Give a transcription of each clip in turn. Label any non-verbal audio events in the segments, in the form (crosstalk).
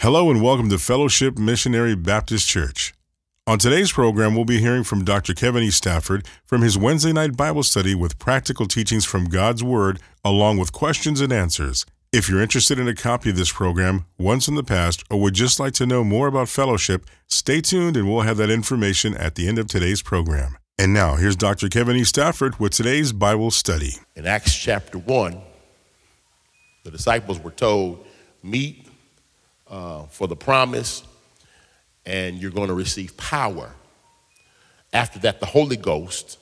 Hello and welcome to Fellowship Missionary Baptist Church. On today's program, we'll be hearing from Dr. Kevin E. Stafford from his Wednesday night Bible study with practical teachings from God's Word, along with questions and answers. If you're interested in a copy of this program, once in the past, or would just like to know more about fellowship, stay tuned and we'll have that information at the end of today's program. And now, here's Dr. Kevin E. Stafford with today's Bible study. In Acts chapter 1, the disciples were told, Meet uh, for the promise, and you're going to receive power. After that, the Holy Ghost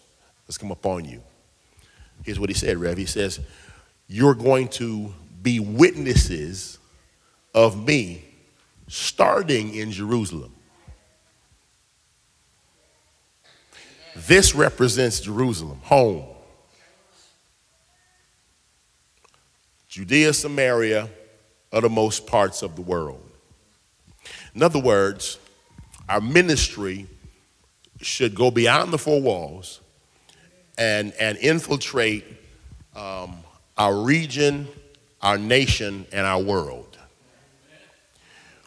has come upon you. Here's what he said, Rev. He says, You're going to be witnesses of me starting in Jerusalem. This represents Jerusalem, home. Judea, Samaria, uttermost parts of the world. In other words, our ministry should go beyond the four walls and, and infiltrate um, our region, our nation, and our world.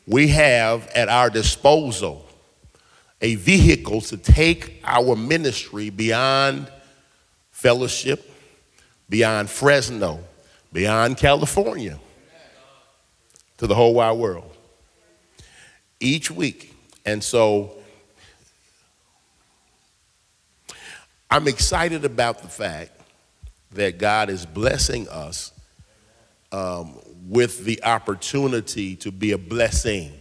We have at our disposal a vehicle to take our ministry beyond fellowship, beyond Fresno, beyond California to the whole wide world each week. And so I'm excited about the fact that God is blessing us um, with the opportunity to be a blessing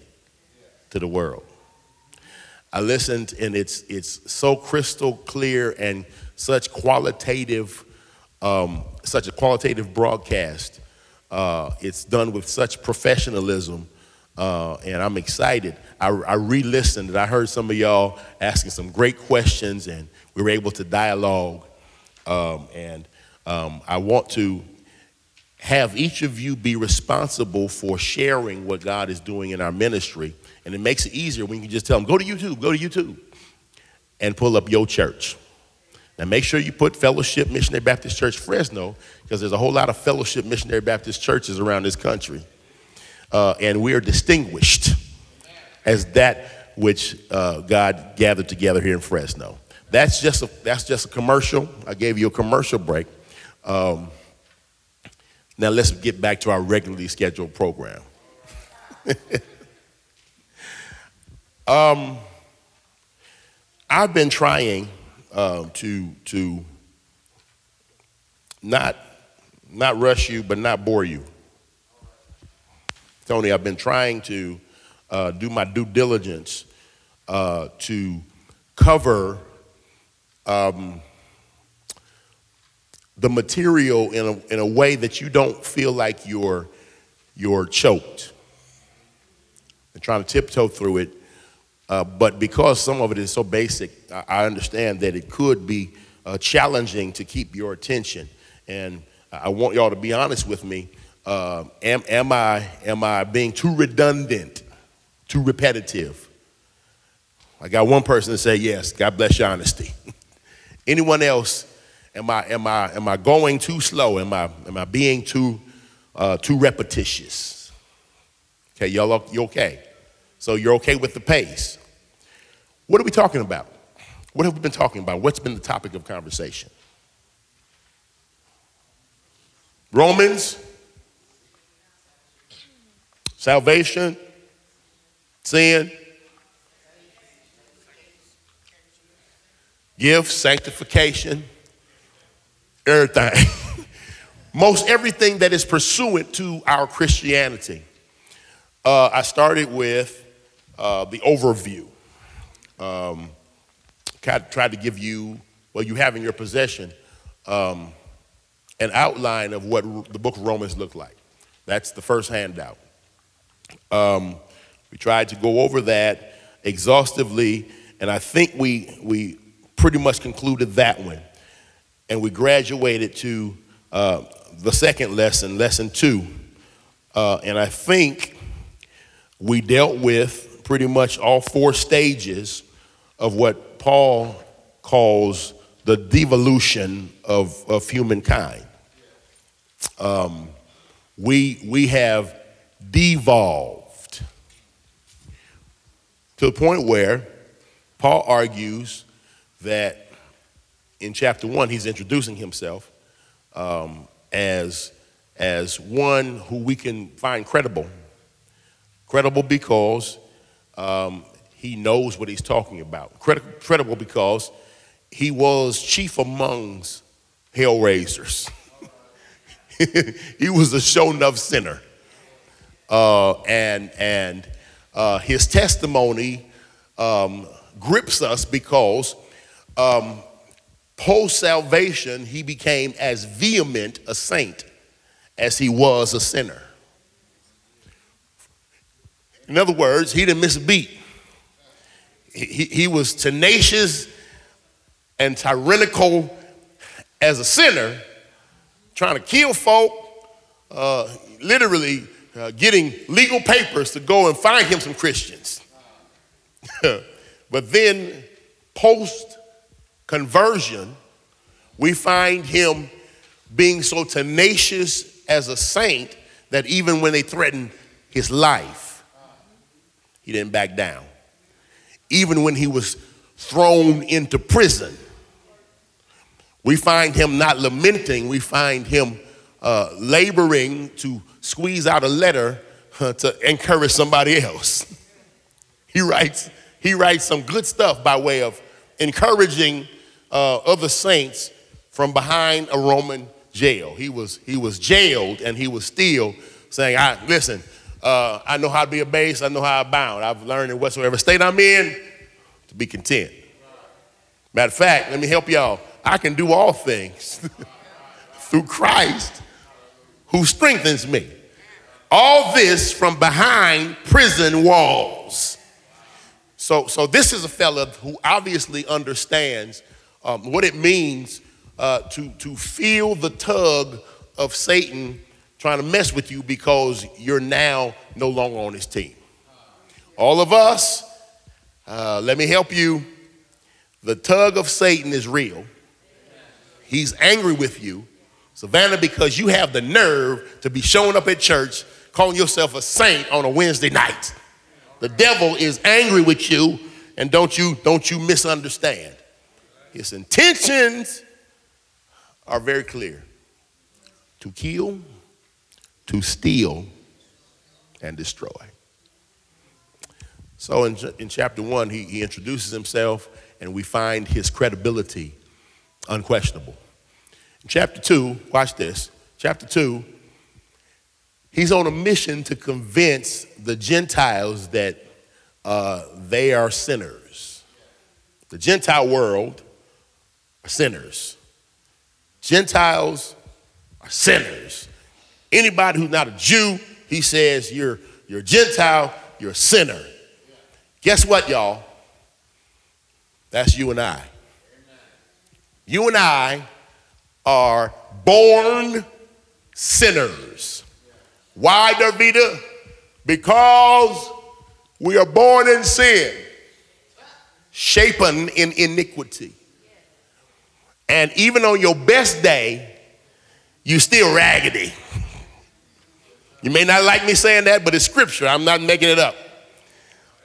to the world. I listened, and it's it's so crystal clear and such qualitative, um, such a qualitative broadcast uh, it's done with such professionalism, uh, and I'm excited. I, I re listened and I heard some of y'all asking some great questions, and we were able to dialogue. Um, and um, I want to have each of you be responsible for sharing what God is doing in our ministry. And it makes it easier when you can just tell them, go to YouTube, go to YouTube, and pull up your church. Now make sure you put Fellowship Missionary Baptist Church Fresno, because there's a whole lot of Fellowship Missionary Baptist churches around this country. Uh, and we are distinguished as that which uh, God gathered together here in Fresno. That's just a, that's just a commercial. I gave you a commercial break. Um, now let's get back to our regularly scheduled program. (laughs) um, I've been trying um, to to not not rush you, but not bore you. Tony, I've been trying to uh, do my due diligence uh, to cover um, the material in a, in a way that you don't feel like you're, you're choked. And trying to tiptoe through it uh, but because some of it is so basic, I, understand that it could be uh, challenging to keep your attention. And I want y'all to be honest with me. Uh, am, am, I, am I being too redundant, too repetitive? I got one person to say yes. God bless your honesty. (laughs) Anyone else? Am I, am, I, am I going too slow? Am I, am I being too, uh, too repetitious? Okay, y'all, you okay? So you're okay with the pace. What are we talking about? What have we been talking about? What's been the topic of conversation? Romans, salvation, sin, gift, sanctification, everything. (laughs) Most everything that is pursuant to our Christianity. Uh, I started with uh, the overview. Um, tried to give you, well, you have in your possession, um, an outline of what the book of Romans looked like. That's the first handout. Um, we tried to go over that exhaustively, and I think we, we pretty much concluded that one. And we graduated to uh, the second lesson, lesson two. Uh, and I think we dealt with pretty much all four stages of what Paul calls the devolution of, of humankind. Um, we, we have devolved to the point where Paul argues that in chapter one, he's introducing himself um, as, as one who we can find credible. Credible because um, he knows what he's talking about. Credible because he was chief amongst hellraisers. (laughs) he was a show enough sinner. Uh, and and uh, his testimony um, grips us because um, post salvation, he became as vehement a saint as he was a sinner. In other words, he didn't miss a beat. He, he was tenacious and tyrannical as a sinner, trying to kill folk, uh, literally uh, getting legal papers to go and find him some Christians. (laughs) but then, post conversion, we find him being so tenacious as a saint that even when they threatened his life, he didn't back down. Even when he was thrown into prison, we find him not lamenting, we find him uh, laboring to squeeze out a letter to encourage somebody else. (laughs) he writes, he writes some good stuff by way of encouraging uh, other saints from behind a Roman jail. He was, he was jailed and he was still saying, I, listen, uh, I know how to be a base, I know how to bound. I've learned in whatsoever state I'm in to be content. Matter of fact, let me help y'all. I can do all things (laughs) through Christ who strengthens me. All this from behind prison walls. So, so this is a fella who obviously understands um, what it means uh, to, to feel the tug of Satan trying to mess with you because you're now no longer on his team. All of us, uh, let me help you. The tug of Satan is real. He's angry with you, Savannah, because you have the nerve to be showing up at church calling yourself a saint on a Wednesday night. The devil is angry with you, and don't you, don't you misunderstand. His intentions are very clear to kill, to steal, and destroy. So in, in chapter one, he, he introduces himself, and we find his credibility unquestionable. In chapter two, watch this. Chapter two, he's on a mission to convince the Gentiles that uh, they are sinners. The Gentile world are sinners. Gentiles are sinners. Anybody who's not a Jew, he says, you're, you're a Gentile, you're a sinner. Guess what, y'all? That's you and I. You and I are born sinners. Why, Davida? Because we are born in sin, shapen in iniquity. And even on your best day, you still raggedy. You may not like me saying that, but it's scripture. I'm not making it up.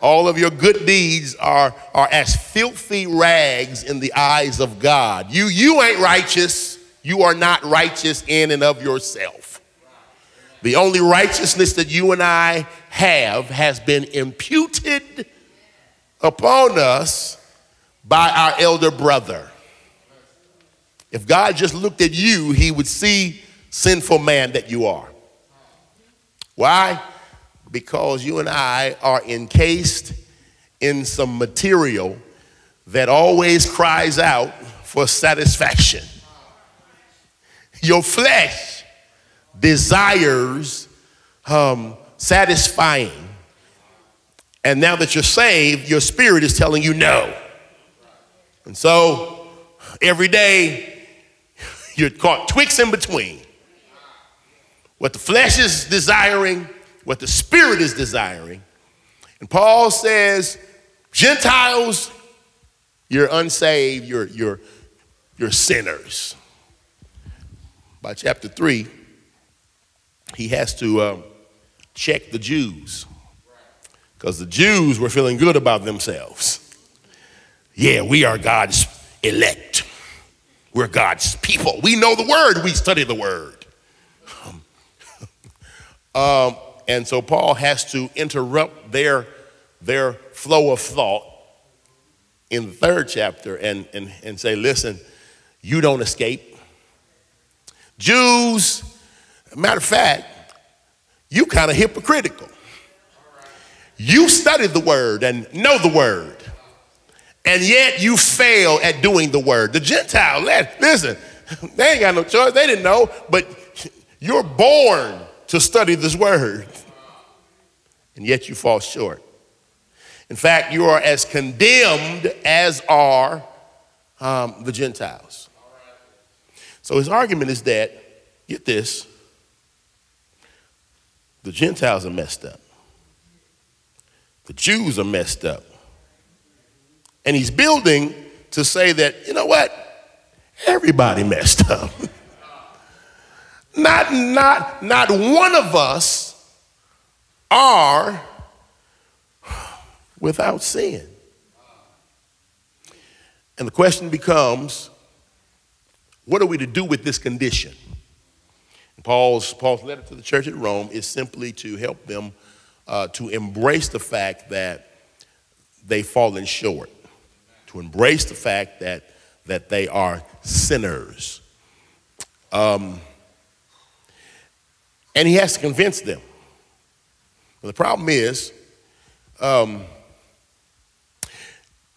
All of your good deeds are, are as filthy rags in the eyes of God. You, you ain't righteous. You are not righteous in and of yourself. The only righteousness that you and I have has been imputed upon us by our elder brother. If God just looked at you, he would see sinful man that you are. Why? Because you and I are encased in some material that always cries out for satisfaction. Your flesh desires um, satisfying. And now that you're saved, your spirit is telling you no. And so every day (laughs) you're caught twixt in between what the flesh is desiring, what the spirit is desiring. And Paul says, Gentiles, you're unsaved, you're, you're, you're sinners by chapter 3, he has to um, check the Jews. Because the Jews were feeling good about themselves. Yeah, we are God's elect. We're God's people. We know the word, we study the word. (laughs) um, and so Paul has to interrupt their, their flow of thought in the third chapter and, and, and say, listen, you don't escape. Jews, matter of fact, you kind of hypocritical. You study the word and know the word, and yet you fail at doing the word. The Gentile, listen, (laughs) they ain't got no choice. They didn't know, but (laughs) you're born to study this word, (laughs) and yet you fall short. In fact, you are as condemned as are um, the Gentiles. So his argument is that, get this, the Gentiles are messed up. The Jews are messed up. And he's building to say that, you know what? Everybody messed up. (laughs) not, not, not one of us are without sin. And the question becomes what are we to do with this condition? Paul's, Paul's letter to the church at Rome is simply to help them uh, to embrace the fact that they've fallen short, to embrace the fact that, that they are sinners. Um, and he has to convince them. But the problem is, um,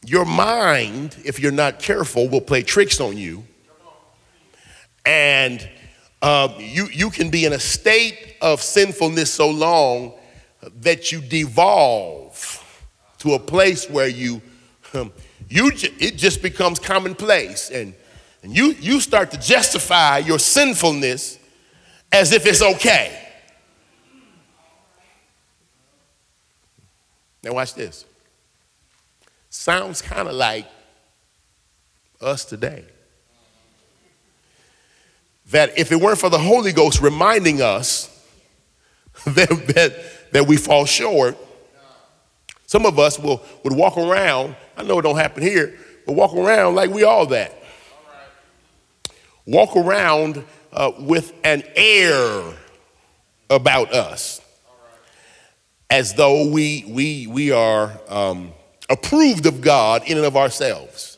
your mind, if you're not careful, will play tricks on you. And uh, you, you can be in a state of sinfulness so long that you devolve to a place where you, um, you it just becomes commonplace. And, and you, you start to justify your sinfulness as if it's okay. Now, watch this. Sounds kind of like us today. That if it weren't for the Holy Ghost reminding us (laughs) that, that, that we fall short, some of us will, would walk around, I know it don't happen here, but walk around like we all that. Walk around uh, with an air about us as though we, we, we are um, approved of God in and of ourselves.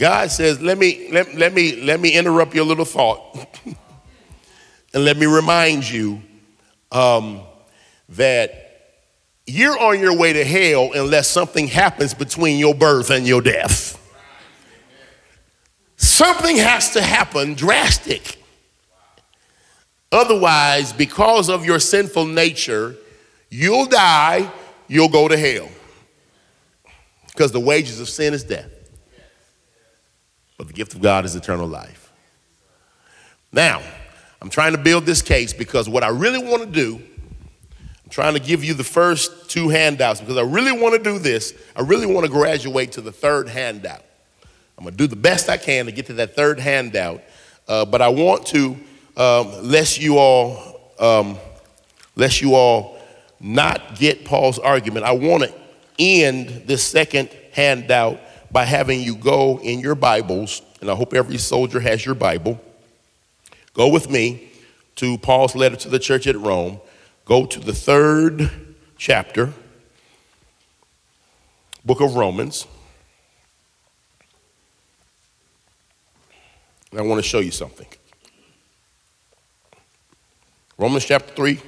God says, let me, let, let me, let me interrupt your little thought (laughs) and let me remind you um, that you're on your way to hell unless something happens between your birth and your death. Something has to happen drastic. Otherwise, because of your sinful nature, you'll die, you'll go to hell. Because the wages of sin is death. But the gift of God is eternal life. Now, I'm trying to build this case because what I really want to do, I'm trying to give you the first two handouts because I really want to do this. I really want to graduate to the third handout. I'm going to do the best I can to get to that third handout, uh, but I want to um, lest you all, um, lest you all not get Paul's argument, I want to end this second handout by having you go in your Bibles, and I hope every soldier has your Bible. Go with me to Paul's letter to the church at Rome. Go to the third chapter, book of Romans. And I want to show you something. Romans chapter 3.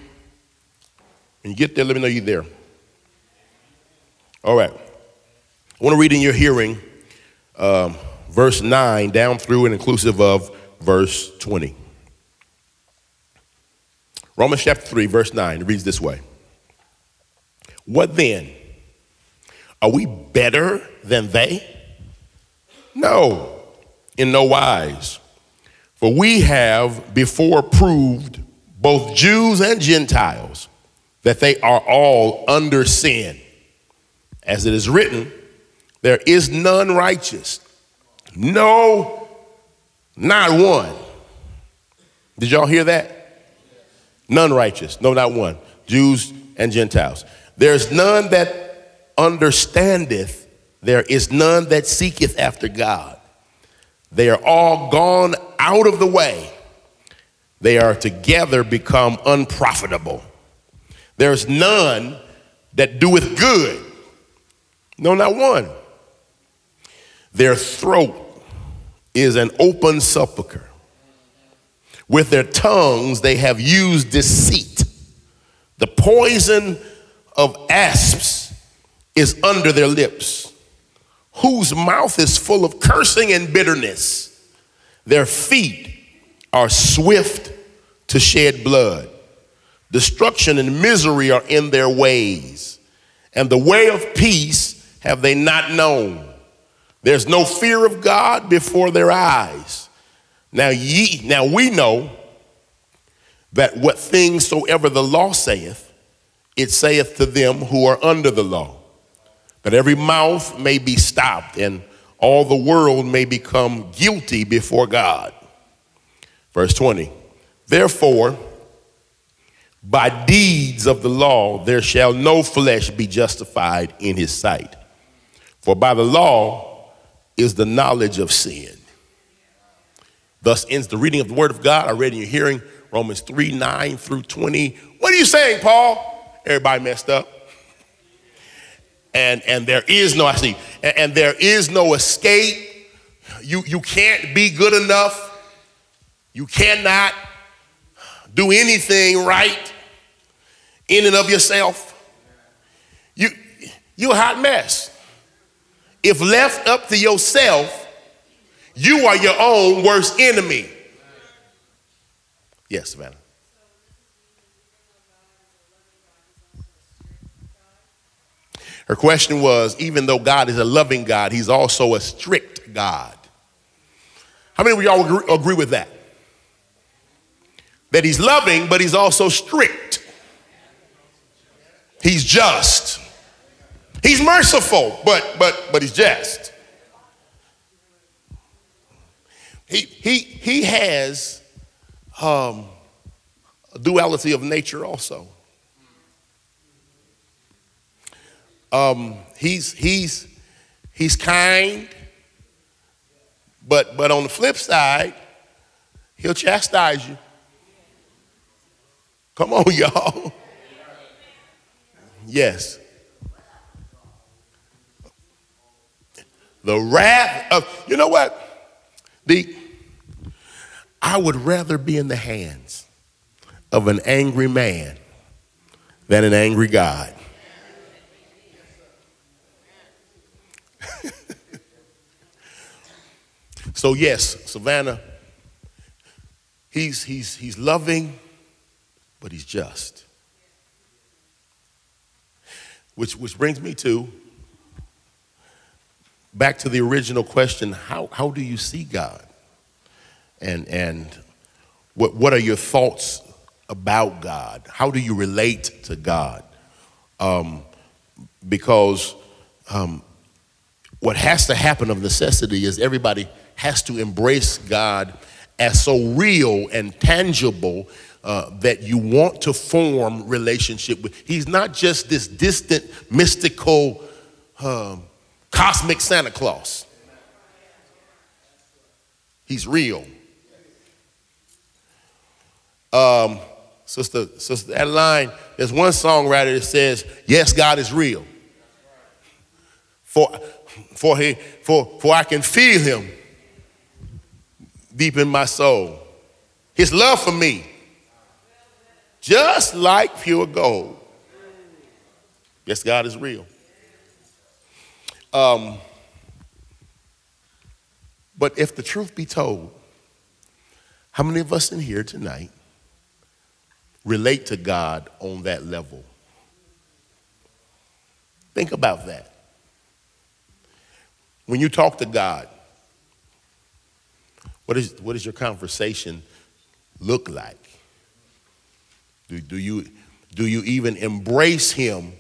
When you get there, let me know you're there. All right. I want to read in your hearing um, verse 9 down through and inclusive of verse 20. Romans chapter 3, verse 9, it reads this way What then? Are we better than they? No, in no wise. For we have before proved both Jews and Gentiles, that they are all under sin. As it is written, there is none righteous, no, not one. Did y'all hear that? None righteous, no, not one. Jews, and Gentiles. There's none that understandeth, there is none that seeketh after God. They are all gone out of the way. They are together become unprofitable. There's none that doeth good. No, not one. Their throat is an open sepulchre. With their tongues, they have used deceit. The poison of asps is under their lips, whose mouth is full of cursing and bitterness. Their feet are swift to shed blood. Destruction and misery are in their ways, and the way of peace have they not known. There's no fear of God before their eyes. Now ye now we know that what things soever the law saith, it saith to them who are under the law, that every mouth may be stopped and all the world may become guilty before God. Verse 20. Therefore, by deeds of the law there shall no flesh be justified in his sight. For by the law is the knowledge of sin. Thus ends the reading of the word of God. I read in your hearing Romans 3 9 through 20. What are you saying, Paul? Everybody messed up. And, and there is no, I see, and, and there is no escape. You, you can't be good enough. You cannot do anything right in and of yourself. You, you're a hot mess. If left up to yourself, you are your own worst enemy. Yes, Savannah. Her question was even though God is a loving God, He's also a strict God. How many of y'all agree, agree with that? That He's loving, but He's also strict. He's just. He's merciful, but but but He's just. He he he has um, a duality of nature also. Um, he's he's he's kind, but but on the flip side, he'll chastise you. Come on, (laughs) y'all. Yes. The wrath of you know what? The I would rather be in the hands of an angry man than an angry God. (laughs) so yes, Savannah, he's he's he's loving, but he's just. Which which brings me to back to the original question, how how do you see God? and and what what are your thoughts about God? How do you relate to God? Um, because um, what has to happen of necessity is everybody has to embrace God as so real and tangible uh, that you want to form relationship with. He's not just this distant, mystical, um, cosmic Santa Claus. He's real. Um, Sister, Sister Adeline, there's one songwriter that says, Yes, God is real. For, for, he, for, for I can feel him deep in my soul. His love for me, just like pure gold. Yes, God is real. Um, but if the truth be told, how many of us in here tonight relate to God on that level. Think about that. When you talk to God, what, is, what does your conversation look like? Do, do, you, do you even embrace Him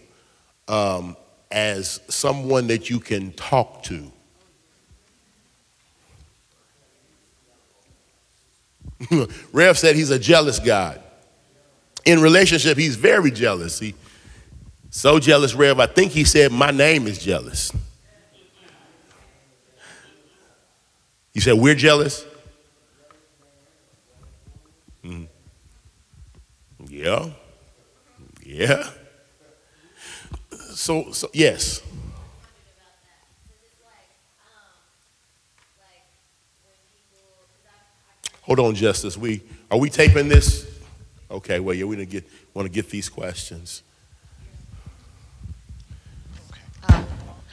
um, as someone that you can talk to? (laughs) Rev said he's a jealous God in relationship, he's very jealous. He, So jealous, Rev, I think he said, My name is jealous. You said, We're jealous? Mm. Yeah. Yeah. So, so yes. Hold on, Justice. We are we taping this? Okay, well, yeah, we to get want to get these questions. Oh,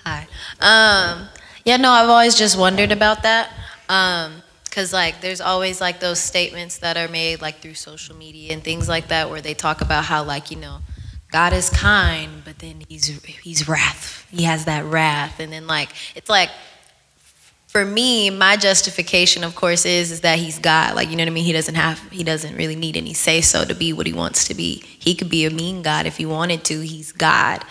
hi. Um, yeah, no, I've always just wondered about that. Um, Cause like there's always like those statements that are made like through social media and things like that where they talk about how like, you know, God is kind, but then he's he's wrath. He has that wrath. And then like it's like for me, my justification, of course, is is that he's God. Like you know what I mean. He doesn't have. He doesn't really need any say so to be what he wants to be. He could be a mean God if he wanted to. He's God.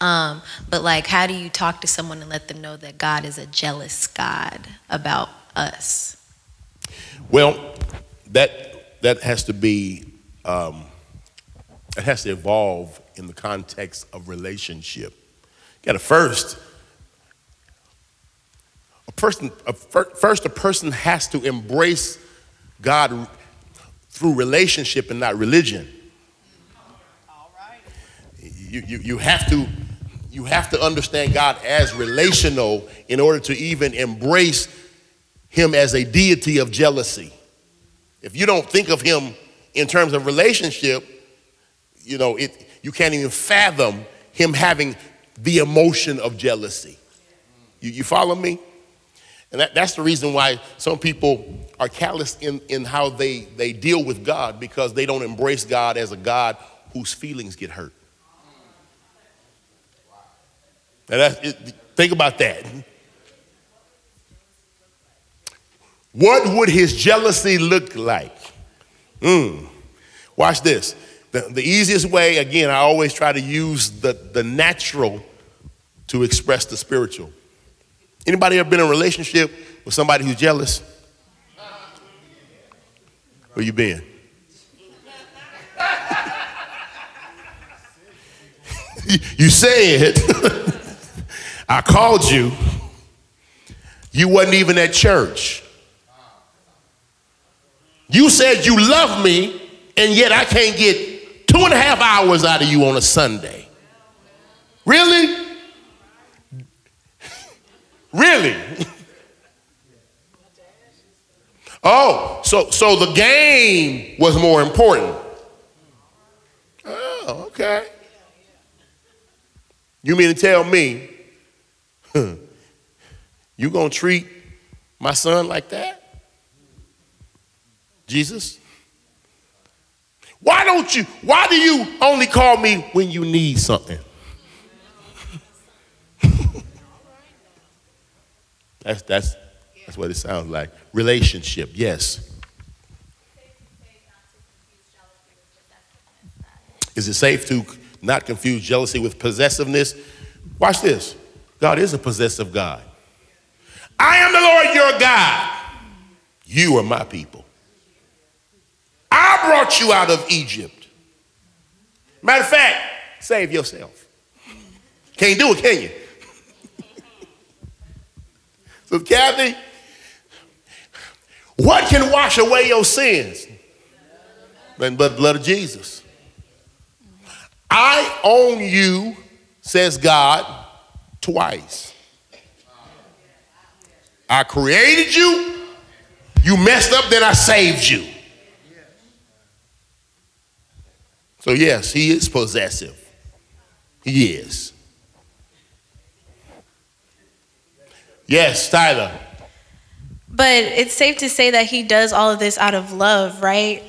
Um, but like, how do you talk to someone and let them know that God is a jealous God about us? Well, that that has to be um, it has to evolve in the context of relationship. You got to first a person a first a person has to embrace God through relationship and not religion. You, you, you have to you have to understand God as relational in order to even embrace him as a deity of jealousy. If you don't think of him in terms of relationship, you know, it, you can't even fathom him having the emotion of jealousy. You, you follow me? And that, that's the reason why some people are callous in, in how they, they deal with God because they don't embrace God as a God whose feelings get hurt. It, think about that. What would his jealousy look like? Mm. Watch this. The, the easiest way, again, I always try to use the, the natural to express the spiritual. Anybody ever been in a relationship with somebody who's jealous? Where you been? (laughs) you said (laughs) I called you. You wasn't even at church. You said you love me, and yet I can't get two and a half hours out of you on a Sunday. Really? really? (laughs) oh, so so the game was more important. Oh, okay. You mean to tell me (laughs) you gonna treat my son like that? Jesus? Why don't you, why do you only call me when you need something? (laughs) that's, that's, that's what it sounds like. Relationship, yes. Is it safe to not confuse jealousy with possessiveness? Watch this. God is a possessive God. I am the Lord your God. You are my people. Brought you out of Egypt. Matter of fact, save yourself. Can't do it, can you? (laughs) so, Kathy, what can wash away your sins? But the blood of Jesus. I own you, says God, twice. I created you, you messed up, then I saved you. So, yes, he is possessive. He is. Yes, Tyler. But it's safe to say that he does all of this out of love, right?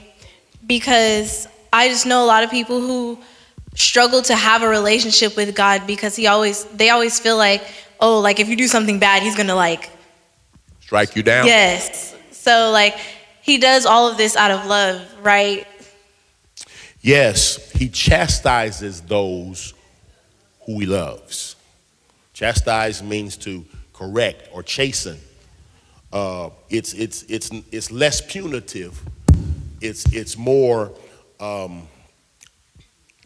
Because I just know a lot of people who struggle to have a relationship with God because he always they always feel like, oh, like if you do something bad, he's gonna like strike you down. Yes. So like he does all of this out of love, right? Yes, he chastises those who he loves. Chastise means to correct or chasten. Uh, it's, it's, it's, it's less punitive, it's, it's more um,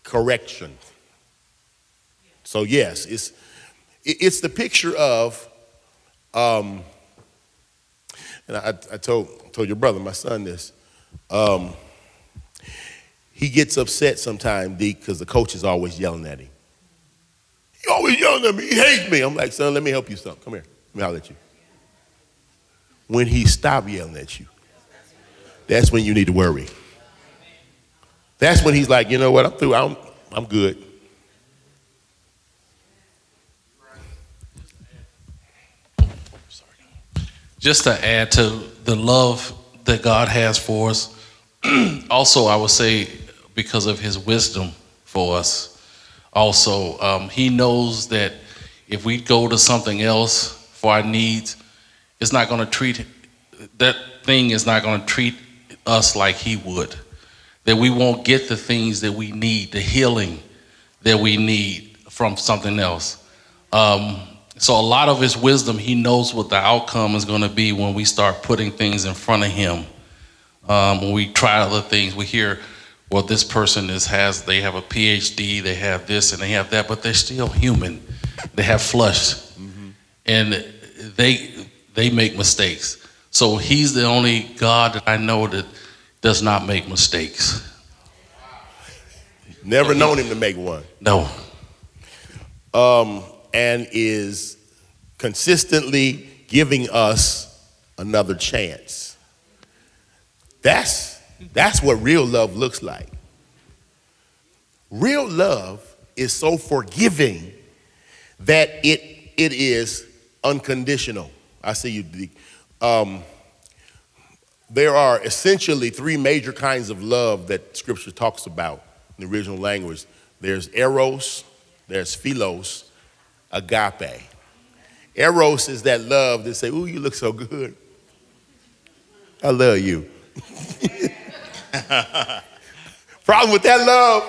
correction. So yes, it's it's the picture of, um, and I, I told told your brother, my son, this. Um, he gets upset sometimes, because the coach is always yelling at him. He always yelling at me. He hates me. I'm like, son, let me help you something. Come here. Let me holler at you. When he stop yelling at you, that's when you need to worry. That's when he's like, you know what, I'm through. I'm, I'm good. Just to add to the love that God has for us, (clears throat) also, I would say because of his wisdom for us. Also, um, he knows that if we go to something else for our needs, it's not going to treat that thing is not going to treat us like he would. That we won't get the things that we need, the healing that we need from something else. Um, so a lot of his wisdom, he knows what the outcome is going to be when we start putting things in front of him. Um, when we try other things, we hear, well, this person is has they have a PhD, they have this and they have that, but they're still human. They have flesh, mm-hmm. and they they make mistakes. So he's the only God that I know that does not make mistakes. Never known him to make one. No. Um, and is consistently giving us another chance. That's, that's what real love looks like. Real love is so forgiving that it, it is unconditional. I see you. Um, there are essentially three major kinds of love that Scripture talks about in the original language. There's eros, there's philos, agape. Eros is that love that say, "Ooh, you look so good. I love you." (laughs) (laughs) Problem with that love,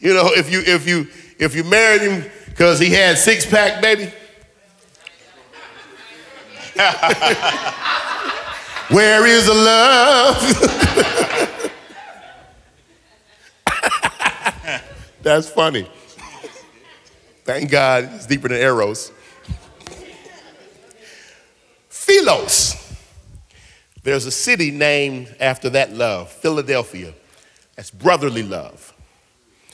you know, if you if you if you married him because he had six pack, baby. (laughs) Where is the love? (laughs) That's funny. Thank God it's deeper than eros. Philos. There's a city named after that love, Philadelphia. That's brotherly love.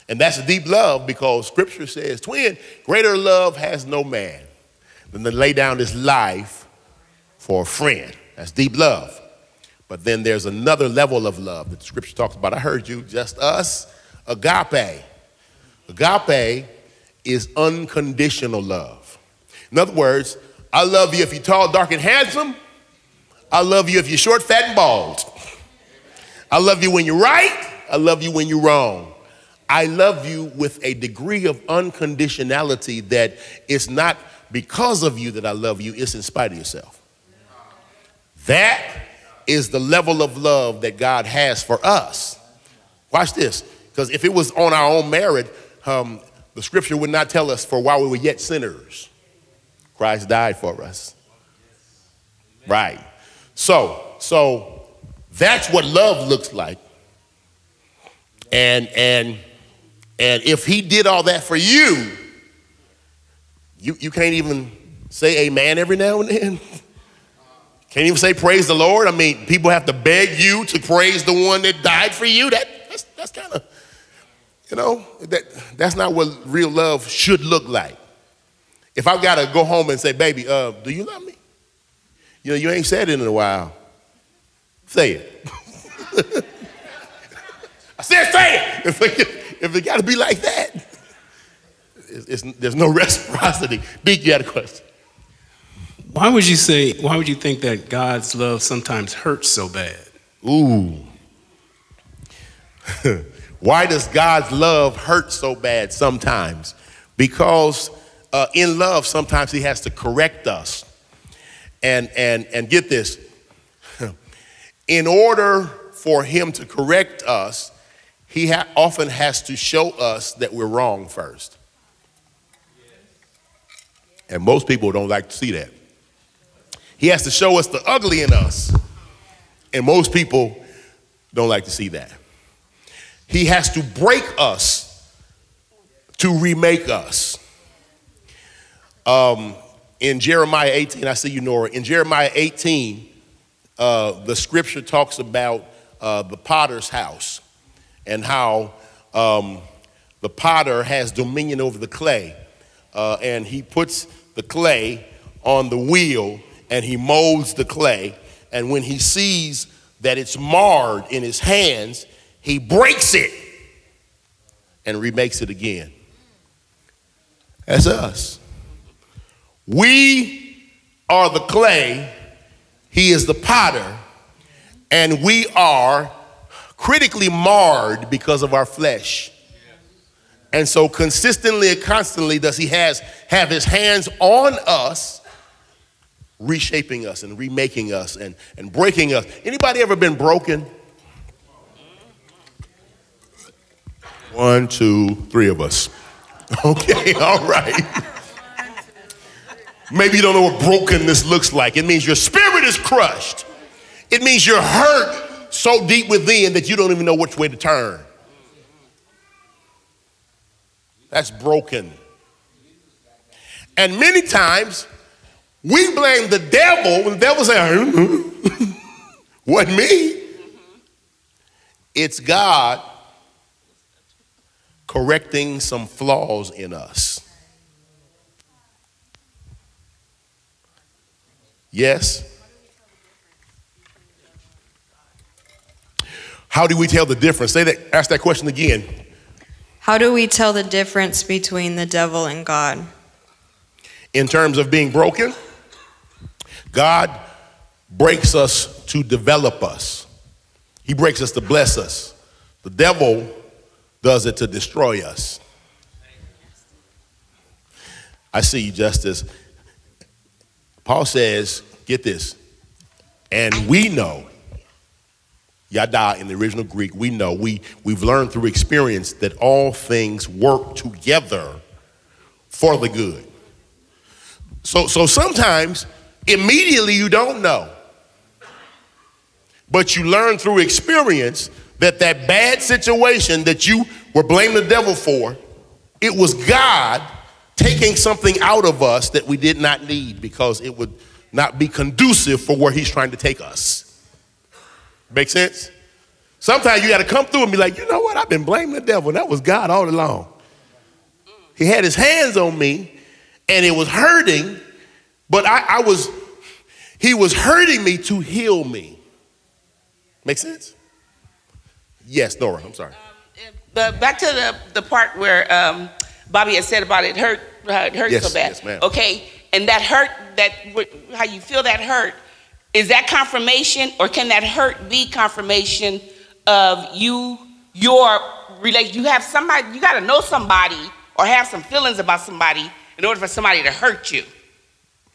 And that's a deep love because scripture says, twin, greater love has no man than to lay down his life for a friend. That's deep love. But then there's another level of love that scripture talks about. I heard you, Justice, agape. Agape is unconditional love. In other words, I love you if you're tall, dark, and handsome. I love you if you're short, fat, and bald. I love you when you're right. I love you when you're wrong. I love you with a degree of unconditionality that it's not because of you that I love you, it's in spite of yourself. That is the level of love that God has for us. Watch this, because if it was on our own merit, um, the scripture would not tell us for while we were yet sinners, Christ died for us. Right. So, so that's what love looks like. And and and if he did all that for you, you, you can't even say amen every now and then. (laughs) Can't even say praise the Lord. I mean, people have to beg you to praise the one that died for you. That that's, that's kind of, you know, that that's not what real love should look like. If I've got to go home and say, baby, uh, do you love me? You know, you ain't said it in a while. Say it. (laughs) I said, say it. If it, if it got to be like that, it's, it's, there's no (laughs) reciprocity. Big, you had a question. Why would you say, why would you think that God's love sometimes hurts so bad? Ooh. (laughs) why does God's love hurt so bad sometimes? Because uh, in love, sometimes He has to correct us and, and, and get this. (laughs) In order for him to correct us, he ha- often has to show us that we're wrong first. And most people don't like to see that. He has to show us the ugly in us. And most people don't like to see that. He has to break us to remake us. Um, in Jeremiah 18, I see you, Nora. In Jeremiah 18, uh, the scripture talks about uh, the potter's house and how um, the potter has dominion over the clay. Uh, and he puts the clay on the wheel and he molds the clay. And when he sees that it's marred in his hands, he breaks it and remakes it again. That's us. We are the clay, he is the potter, and we are critically marred because of our flesh. And so consistently and constantly does he has have his hands on us, reshaping us and remaking us and, and breaking us. Anybody ever been broken? One, two, three of us. (laughs) Okay, all right. (laughs) Maybe you don't know what brokenness looks like. It means your spirit is crushed. It means you're hurt so deep within that you don't even know which way to turn. That's broken. And many times we blame the devil when the devil says, (laughs) wasn't me. It's God correcting some flaws in us. Yes? How do we tell the difference? Say that, ask that question again. How do we tell the difference between the devil and God? In terms of being broken, God breaks us to develop us. He breaks us to bless us. The devil does it to destroy us. I see you, Justice. Paul says, get this, and we know, yada in the original Greek, we know, we, we've learned through experience that all things work together for the good. So, so sometimes immediately you don't know, but you learn through experience that that bad situation that you were blaming the devil for, it was God taking something out of us that we did not need because it would not be conducive for where he's trying to take us. Make sense? Sometimes you got to come through and be like, you know what? I've been blaming the devil. That was God all along. He had his hands on me and it was hurting, but I, I was, he was hurting me to heal me. Make sense? Yes, Nora, I'm sorry. But back to the, the part where um, Bobby had said about it hurt, uh, it hurt Yes, so bad. yes. Okay, and that hurt, that how you feel that hurt, is that confirmation, or can that hurt be confirmation of you, your relation? You have somebody, you got to know somebody or have some feelings about somebody in order for somebody to hurt you.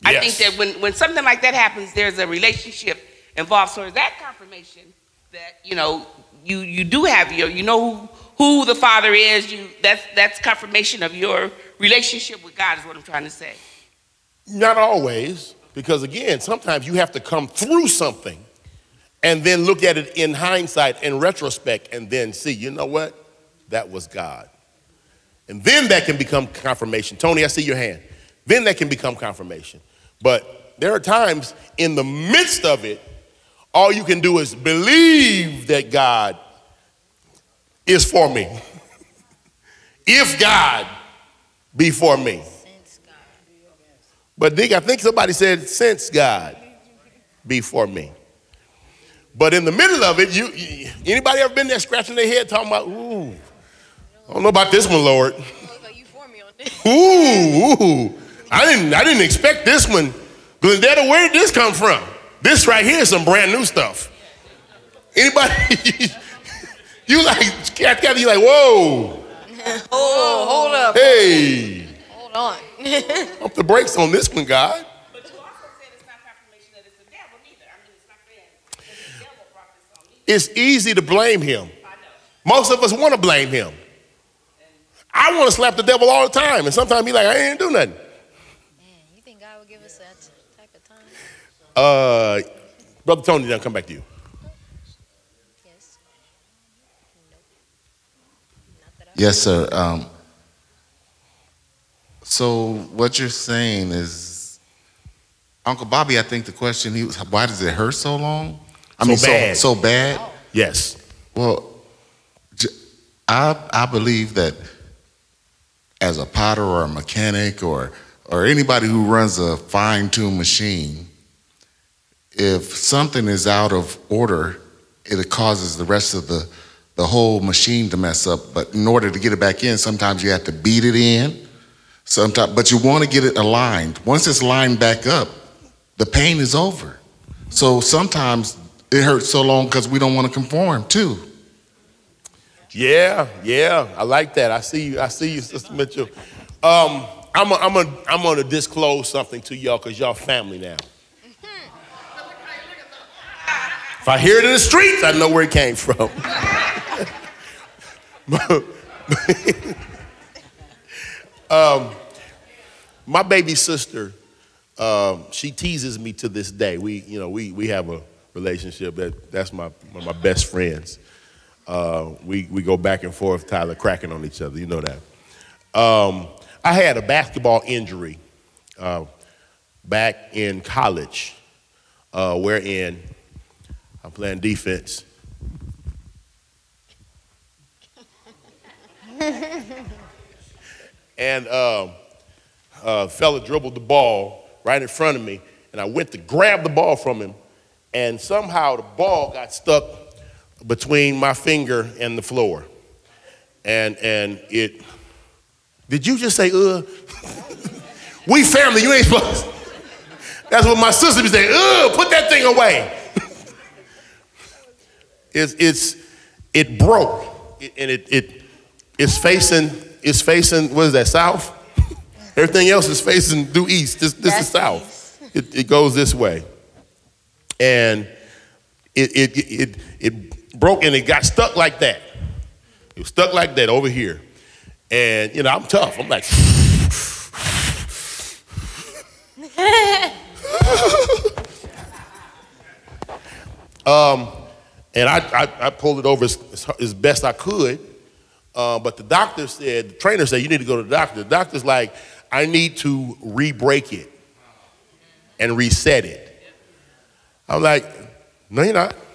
I think that when, when something like that happens, there's a relationship involved. So is that confirmation that you know you you do have your you know who, who the Father is? You that's that's confirmation of your relationship with God is what I'm trying to say. Not always, because again, sometimes you have to come through something and then look at it in hindsight, in retrospect, and then see, you know what? That was God. And then that can become confirmation. Tony, I see your hand. Then that can become confirmation. But there are times in the midst of it, all you can do is believe that God is for me. if God be for me. But Dick, I think somebody said, since God be for me. But in the middle of it, you, you- anybody ever been there scratching their head talking about, ooh, I don't know about this one, Lord. (laughs) Ooh, ooh. I didn't I didn't expect this one. Glendetta, where did this come from? This right here is some brand new stuff. Anybody (laughs) you like Kathy, you like, whoa, (laughs) Oh, hold up. hey, Hold on. (laughs) pump the brakes on this one, God. But you also said it's not confirmation that it's the devil neither. I mean, it's not that the devil brought this on me. It's easy to blame him. Most of us want to blame him. I want to slap the devil all the time, and sometimes he's like, I ain't do nothing. Man, you think God would give us that type of time? Uh, Brother Tony, then come back to you. Yes, sir. Um, So what you're saying is, Uncle Bobby, I think the question he was, why does it hurt so long? I So mean, bad. so so bad. Yes. Well, I I believe that as a potter or a mechanic or or anybody who runs a fine tune machine, if something is out of order, it causes the rest of the the whole machine to mess up. But in order to get it back in, sometimes you have to beat it in. Sometimes, but you want to get it aligned. Once it's lined back up, the pain is over. So sometimes it hurts so long because we don't want to conform too. Yeah, yeah, I like that. I see you. I see you, Sister Mitchell. Um, I'm, a, I'm, a, I'm gonna disclose something to y'all because y'all family now. If I hear it in the streets, I know where it came from. (laughs) um, my baby sister, um, she teases me to this day. We, you know, we, we have a relationship that that's my one of my best friends. Uh, we, we go back and forth, Tyler, cracking on each other. You know that. Um, I had a basketball injury uh, back in college, uh, wherein I'm playing defense. and um, uh, fella dribbled the ball right in front of me, and I went to grab the ball from him, and somehow the ball got stuck between my finger and the floor. And and it did you just say uh? (laughs) we family, you ain't supposed. That's what my sister be saying, uh, put that thing away. It's it's it broke. It- and it it it's facing it's facing what is that, south? (laughs) Everything else is facing due east. This this is south. (laughs) It, it goes this way. And it, it, it, it broke and it got stuck like that. It was stuck like that over here. And, you know, I'm tough. I'm like, (laughs) um, and I, I, I pulled it over as, as, best I could. Uh, but the doctor said, the trainer said, you need to go to the doctor. The doctor's like, I need to re break it and reset it. I'm like, no, you're not. (laughs)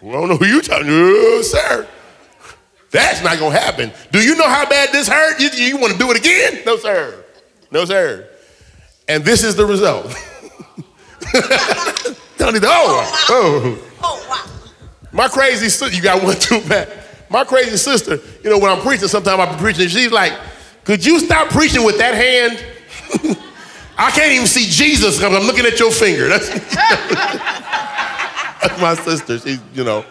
Well, I don't know who you're talking to, no, sir. That's not gonna happen. Do you know how bad this hurt? You, you want to do it again? No, sir. No, sir. And this is the result. (laughs) Don't need to- oh, oh. My crazy sister, you got one too bad. My crazy sister, you know, when I'm preaching, sometimes I'm preaching, she's like, could you stop preaching with that hand? (laughs) I can't even see Jesus because I'm looking at your finger. That's, (laughs) that's my sister. She's, you know.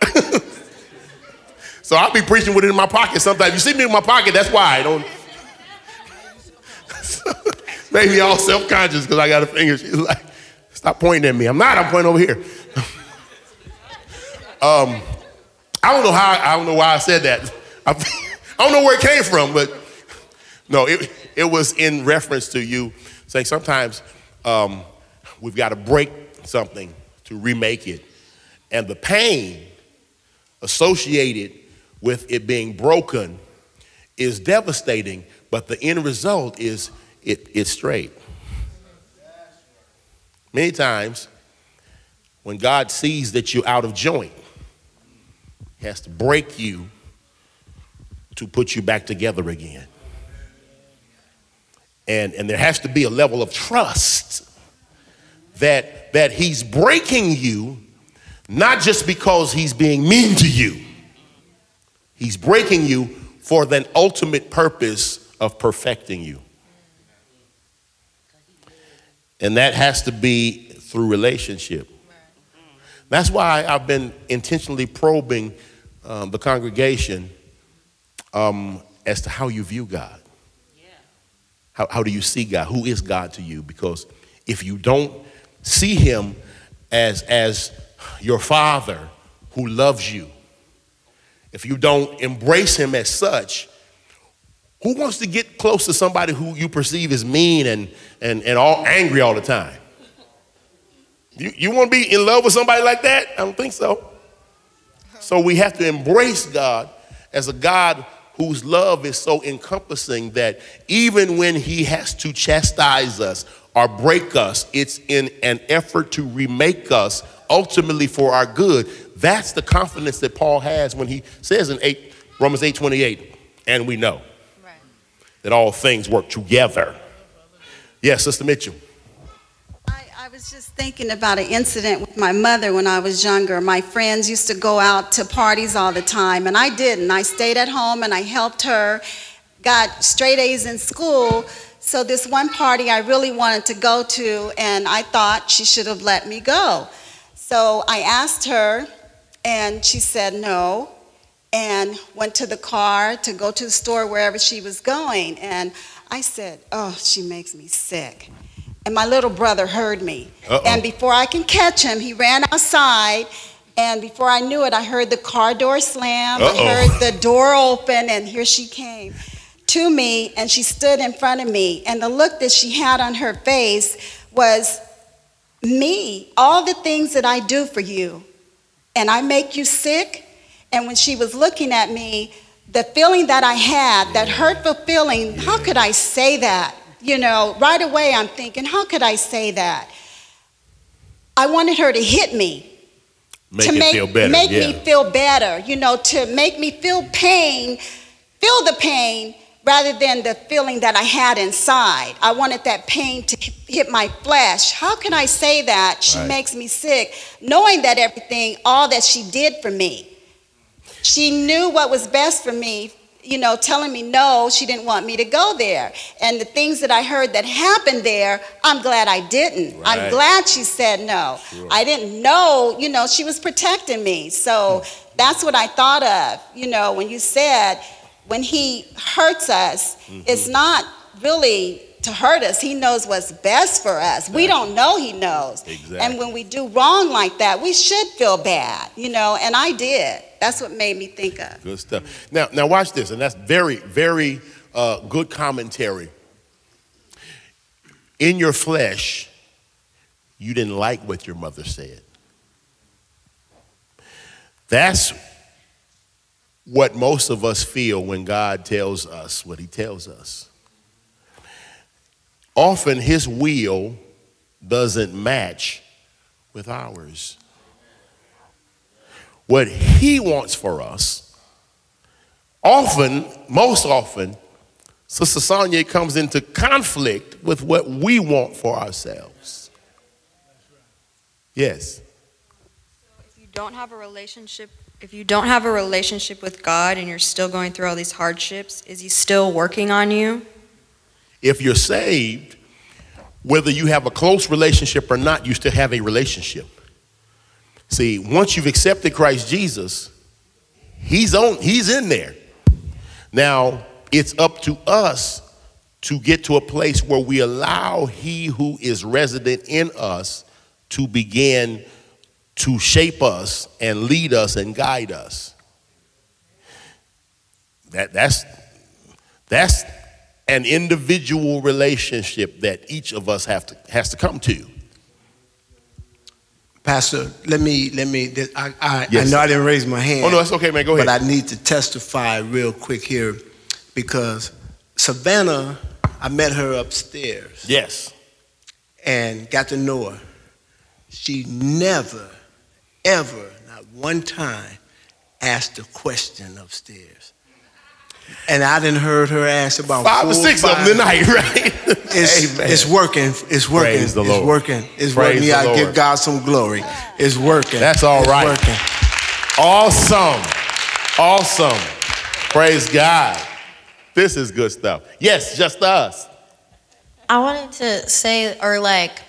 (laughs) so I'll be preaching with it in my pocket sometimes. You see me in my pocket, that's why I don't. (laughs) Me all self conscious because I got a finger. She's like, stop pointing at me. I'm not, I'm pointing over here. (laughs) um, I don't know how, I don't know why I said that. I, (laughs) I don't know where it came from, but no, it, it was in reference to you saying sometimes um, we've got to break something to remake it. And the pain associated with it being broken is devastating, but the end result is it, it's straight. Many times, when God sees that you're out of joint, He has to break you to put you back together again. And, and there has to be a level of trust that, that He's breaking you, not just because He's being mean to you, He's breaking you for the ultimate purpose of perfecting you. And that has to be through relationship. That's why I've been intentionally probing um, the congregation um, as to how you view God. How, how do you see God? Who is God to you? Because if you don't see Him as, as your Father who loves you, if you don't embrace Him as such, who wants to get close to somebody who you perceive as mean and, and, and all angry all the time? You, you want to be in love with somebody like that? I don't think so. So we have to embrace God as a God whose love is so encompassing that even when he has to chastise us or break us, it's in an effort to remake us ultimately for our good. That's the confidence that Paul has when he says in 8, Romans 8 28, and we know that all things work together. Yes, Sister Mitchell. I, I was just thinking about an incident with my mother when I was younger. My friends used to go out to parties all the time, and I didn't. I stayed at home and I helped her, got straight A's in school. So, this one party I really wanted to go to, and I thought she should have let me go. So, I asked her, and she said no, and went to the car to go to the store wherever she was going. And I said, Oh, she makes me sick. And my little brother heard me. Uh-oh. And before I can catch him, he ran outside. And before I knew it, I heard the car door slam. Uh-oh. I heard the door open, and here she came to me. And she stood in front of me. And the look that she had on her face was me, all the things that I do for you. And I make you sick. And when she was looking at me, the feeling that I had, that hurtful feeling, how could I say that? You know, right away I'm thinking, how could I say that? I wanted her to hit me. Make to make, feel better. make yeah. me feel better, you know, to make me feel pain, feel the pain rather than the feeling that I had inside. I wanted that pain to hit my flesh. How can I say that? She Right. makes me sick, knowing that everything, all that she did for me. She knew what was best for me, you know, telling me no, she didn't want me to go there. And the things that I heard that happened there, I'm glad I didn't. Right. I'm glad she said no. Sure. I didn't know, you know, she was protecting me. So hmm. that's what I thought of, you know, when you said when he hurts us, mm-hmm. it's not really to hurt us. He knows what's best for us. We don't know he knows. Exactly. And when we do wrong like that, we should feel bad, you know, and I did. That's what made me think of. Good stuff. Now, now watch this, and that's very, very uh, good commentary. In your flesh, you didn't like what your mother said. That's what most of us feel when God tells us what He tells us. Often His will doesn't match with ours. What He wants for us, often, most often, Sister Sonia comes into conflict with what we want for ourselves. Yes. If you don't have a relationship, if you don't have a relationship with God and you're still going through all these hardships, is He still working on you? If you're saved, whether you have a close relationship or not, you still have a relationship. See, once you've accepted Christ Jesus, he's on he's in there. Now, it's up to us to get to a place where we allow he who is resident in us to begin to shape us and lead us and guide us. That, that's, that's an individual relationship that each of us have to, has to come to. Pastor, let me let me. I I, Yes. I know I didn't raise my hand. Oh, no, that's okay, man. Go ahead. But I need to testify real quick here, because Savannah, I met her upstairs Yes. and got to know her. She never, ever, not one time, asked a question upstairs. And I didn't heard her ask about Five or four six five- of them tonight, (laughs) right? It's, Amen. it's working. It's working. Praise the it's working. It's Praise working. the I Lord. give God some glory. It's working. That's all It's right. Working. Awesome. Awesome. Praise God. This is good stuff. Yes, Justice. I wanted to say, or like,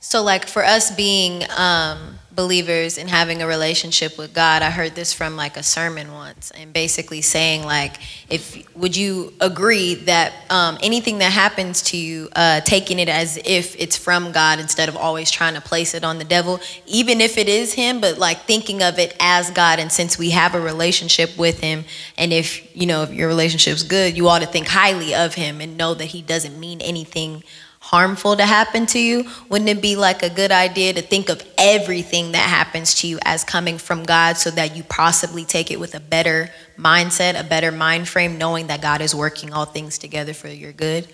so like for us being um, believers and having a relationship with God, I heard this from like a sermon once, and basically saying like, if would you agree that um, anything that happens to you, uh, taking it as if it's from God instead of always trying to place it on the devil, even if it is Him, but like thinking of it as God, and since we have a relationship with Him, and if you know if your relationship's good, you ought to think highly of Him and know that He doesn't mean anything harmful to happen to you, wouldn't it be like a good idea to think of everything that happens to you as coming from God so that you possibly take it with a better mindset, a better mind frame, knowing that God is working all things together for your good?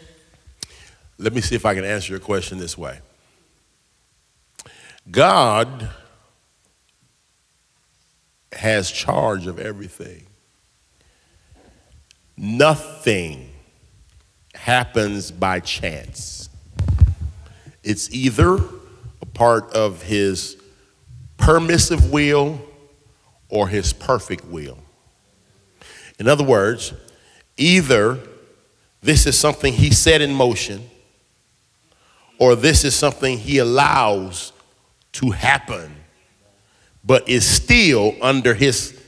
Let me see if I can answer your question this way. God has charge of everything. Nothing happens by chance. It's either a part of his permissive will or his perfect will. In other words, either this is something he set in motion or this is something he allows to happen, but is still under his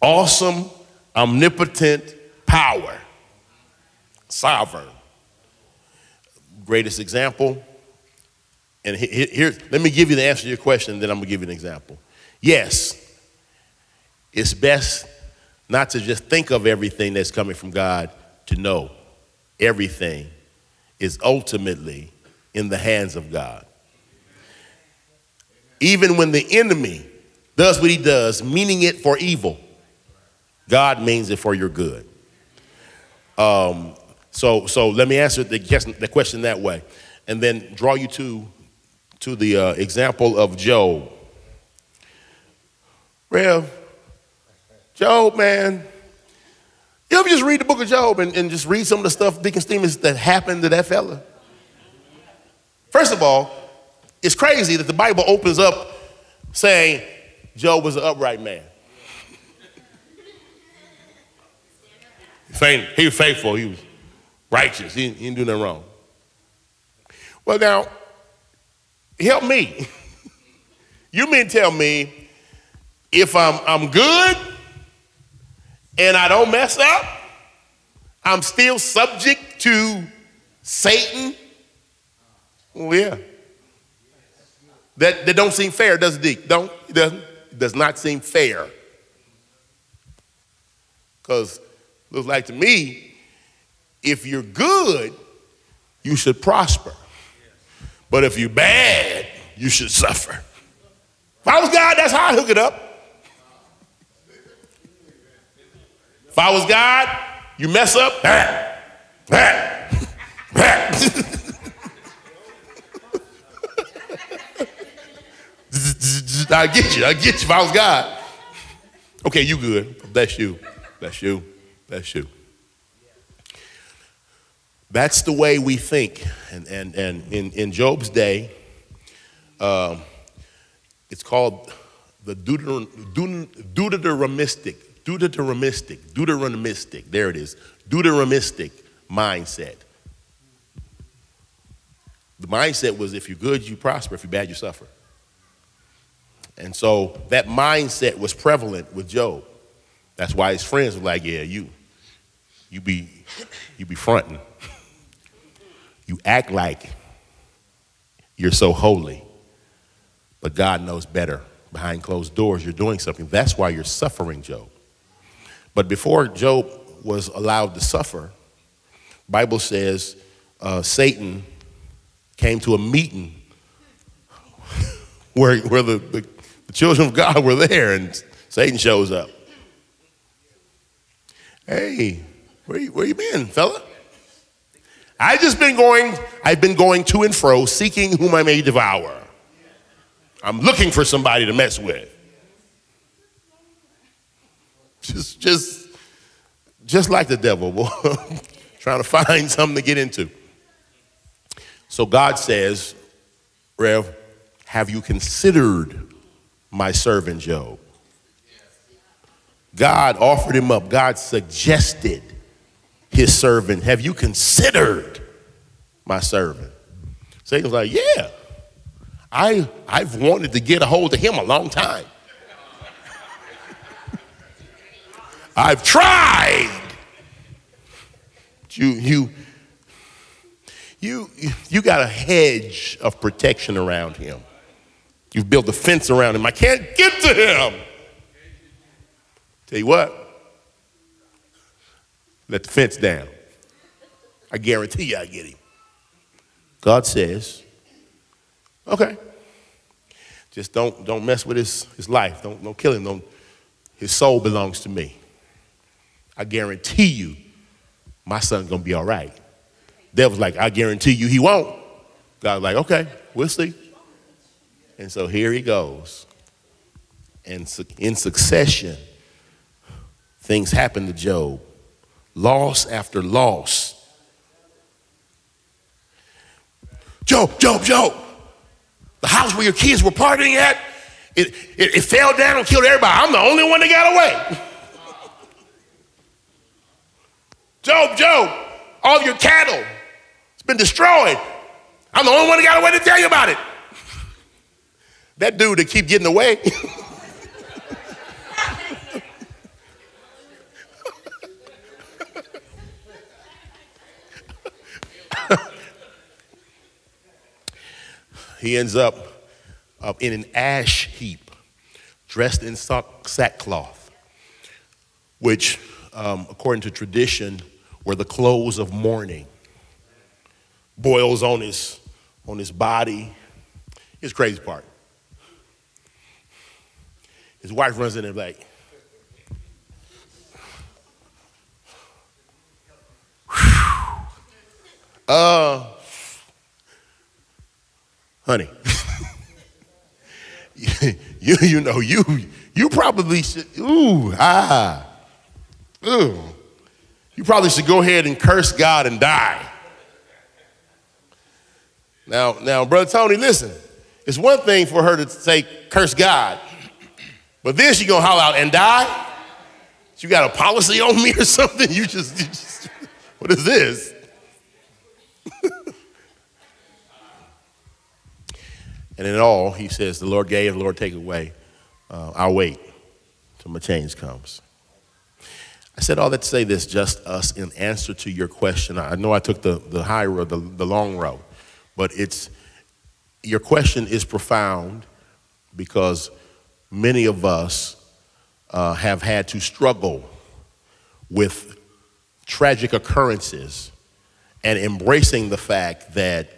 awesome, omnipotent power, sovereign. Greatest example, and here, let me give you the answer to your question, then I'm gonna give you an example. Yes, it's best not to just think of everything that's coming from God, to know everything is ultimately in the hands of God. Even when the enemy does what he does, meaning it for evil, God means it for your good. Um, so, so let me answer the, the question that way, and then draw you to to the uh, example of Job. Rev, Job, man, you ever just read the book of Job and, and just read some of the stuff Deacon Stevens that happened to that fella? First of all, it's crazy that the Bible opens up saying Job was an upright man. He was faithful, he was righteous, he, he didn't do nothing wrong. Well, now, help me. you mean tell me if I'm, I'm good and I don't mess up, I'm still subject to Satan? Well, yeah. That, that don't seem fair, does it? Don't it doesn't. Does not seem fair. Because looks like to me, if you're good, you should prosper. But if you're bad, you should suffer. If I was God, that's how I hook it up. If I was God, you mess up, ah, ah, ah. I get you. I get you. If I was God. Okay, you good. That's you. That's you. That's you. That's the way we think. And, and, and in, in Job's day, um, it's called the Deuteron- Deuteronomistic, Deuteronomistic, Deuteronomistic, there it is, Deuteronomistic mindset. The mindset was if you're good, you prosper. If you're bad, you suffer. And so that mindset was prevalent with Job. That's why his friends were like, yeah, you, you be, you be fronting. You act like you're so holy, but God knows better. Behind closed doors, you're doing something. That's why you're suffering, Job. But before Job was allowed to suffer, Bible says uh, Satan came to a meeting (laughs) where, where the, the, the children of God were there, and Satan shows up. Hey, where you, where you been, fella? I just been going, I've been going to and fro, seeking whom I may devour. I'm looking for somebody to mess with. Just, just, just like the devil, (laughs) trying to find something to get into. So God says, Rev, have you considered my servant Job? God offered him up. God suggested his servant, Have you considered my servant? Satan's like, Yeah, I, I've wanted to get a hold of him a long time. (laughs) I've tried. You, you, you, you got a hedge of protection around him. You've built a fence around him. I can't get to him. Tell you what, let the fence down. I guarantee you I get him. God says, okay, just don't, don't mess with his, his life. Don't, don't kill him. Don't, his soul belongs to me. I guarantee you, my son's gonna be all right. Devil's like, I guarantee you he won't. God's like, okay, we'll see. And so here he goes. And in succession, things happen to Job. Loss after loss. Job, Job, Job. The house where your kids were partying at, it, it, it fell down and killed everybody. I'm the only one that got away. (laughs) Job, Job, all your cattle, it's been destroyed. I'm the only one that got away to tell you about it. (laughs) That dude that keep getting away. (laughs) he ends up uh, in an ash heap, dressed in sack- sackcloth, which, um, according to tradition, were the clothes of mourning. Boils on his, on his body. The crazy part. His wife runs in and like, (sighs) uh, honey, (laughs) you, you know, you, you probably should, ooh, ah, ooh. You probably should go ahead and curse God and die. Now, now, Brother Tony, listen. It's one thing for her to say, curse God, but then she gonna holler out and die? You got a policy on me or (laughs) something? You just, you just what is this? (laughs) and in all, he says, the Lord gave, the Lord take away. Uh, I'll wait till my change comes. I said all that to say this, Justice in answer to your question. I know I took the, the high road, the, the long road, but it's your question is profound because many of us uh, have had to struggle with tragic occurrences and embracing the fact that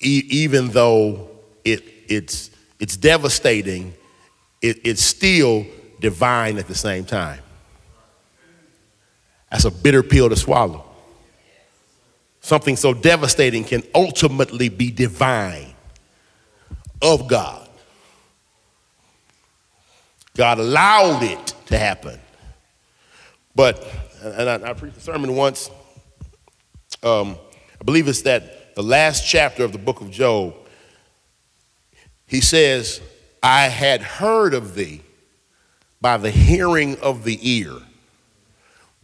e- even though it, it's, it's devastating, it, it's still divine at the same time. That's a bitter pill to swallow. Something so devastating can ultimately be divine of God. God allowed it to happen. But, and I, I preached a sermon once, um, I believe it's that the last chapter of the book of Job. He says, I had heard of thee by the hearing of the ear,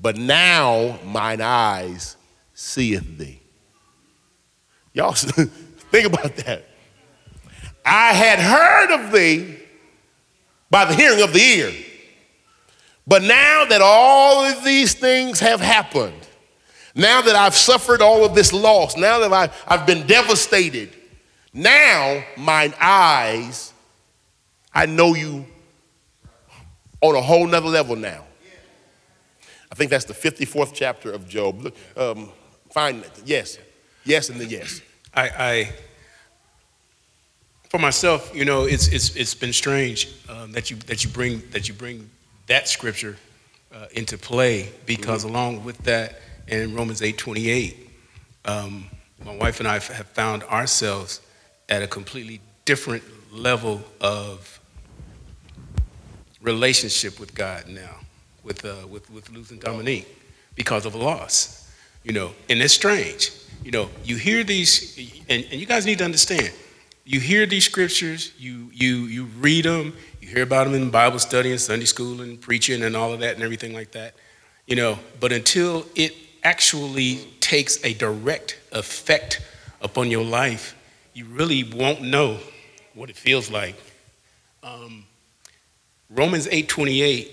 but now mine eyes seeth thee. Y'all (laughs) think about that. I had heard of thee by the hearing of the ear. But now that all of these things have happened, now that I've suffered all of this loss, now that I've, I've been devastated, now mine eyes, I know you on a whole nother level now. I think that's the 54th chapter of Job. Look, Um, find it. Yes. Yes, and the yes. I, I for myself, you know, it's it's it's been strange um, that you that you bring that you bring that scripture uh, into play because along with that, in Romans eight twenty eight, um, my wife and I have found ourselves at a completely different level of relationship with God now, with uh, with with Luz and Dominique, because of a loss, you know, and it's strange. You know, you hear these, and, and you guys need to understand you hear these scriptures, you you you read them, you hear about them in Bible study and Sunday school and preaching and all of that and everything like that. You know, but until it actually takes a direct effect upon your life, you really won't know what it feels like. Um, Romans 8:28,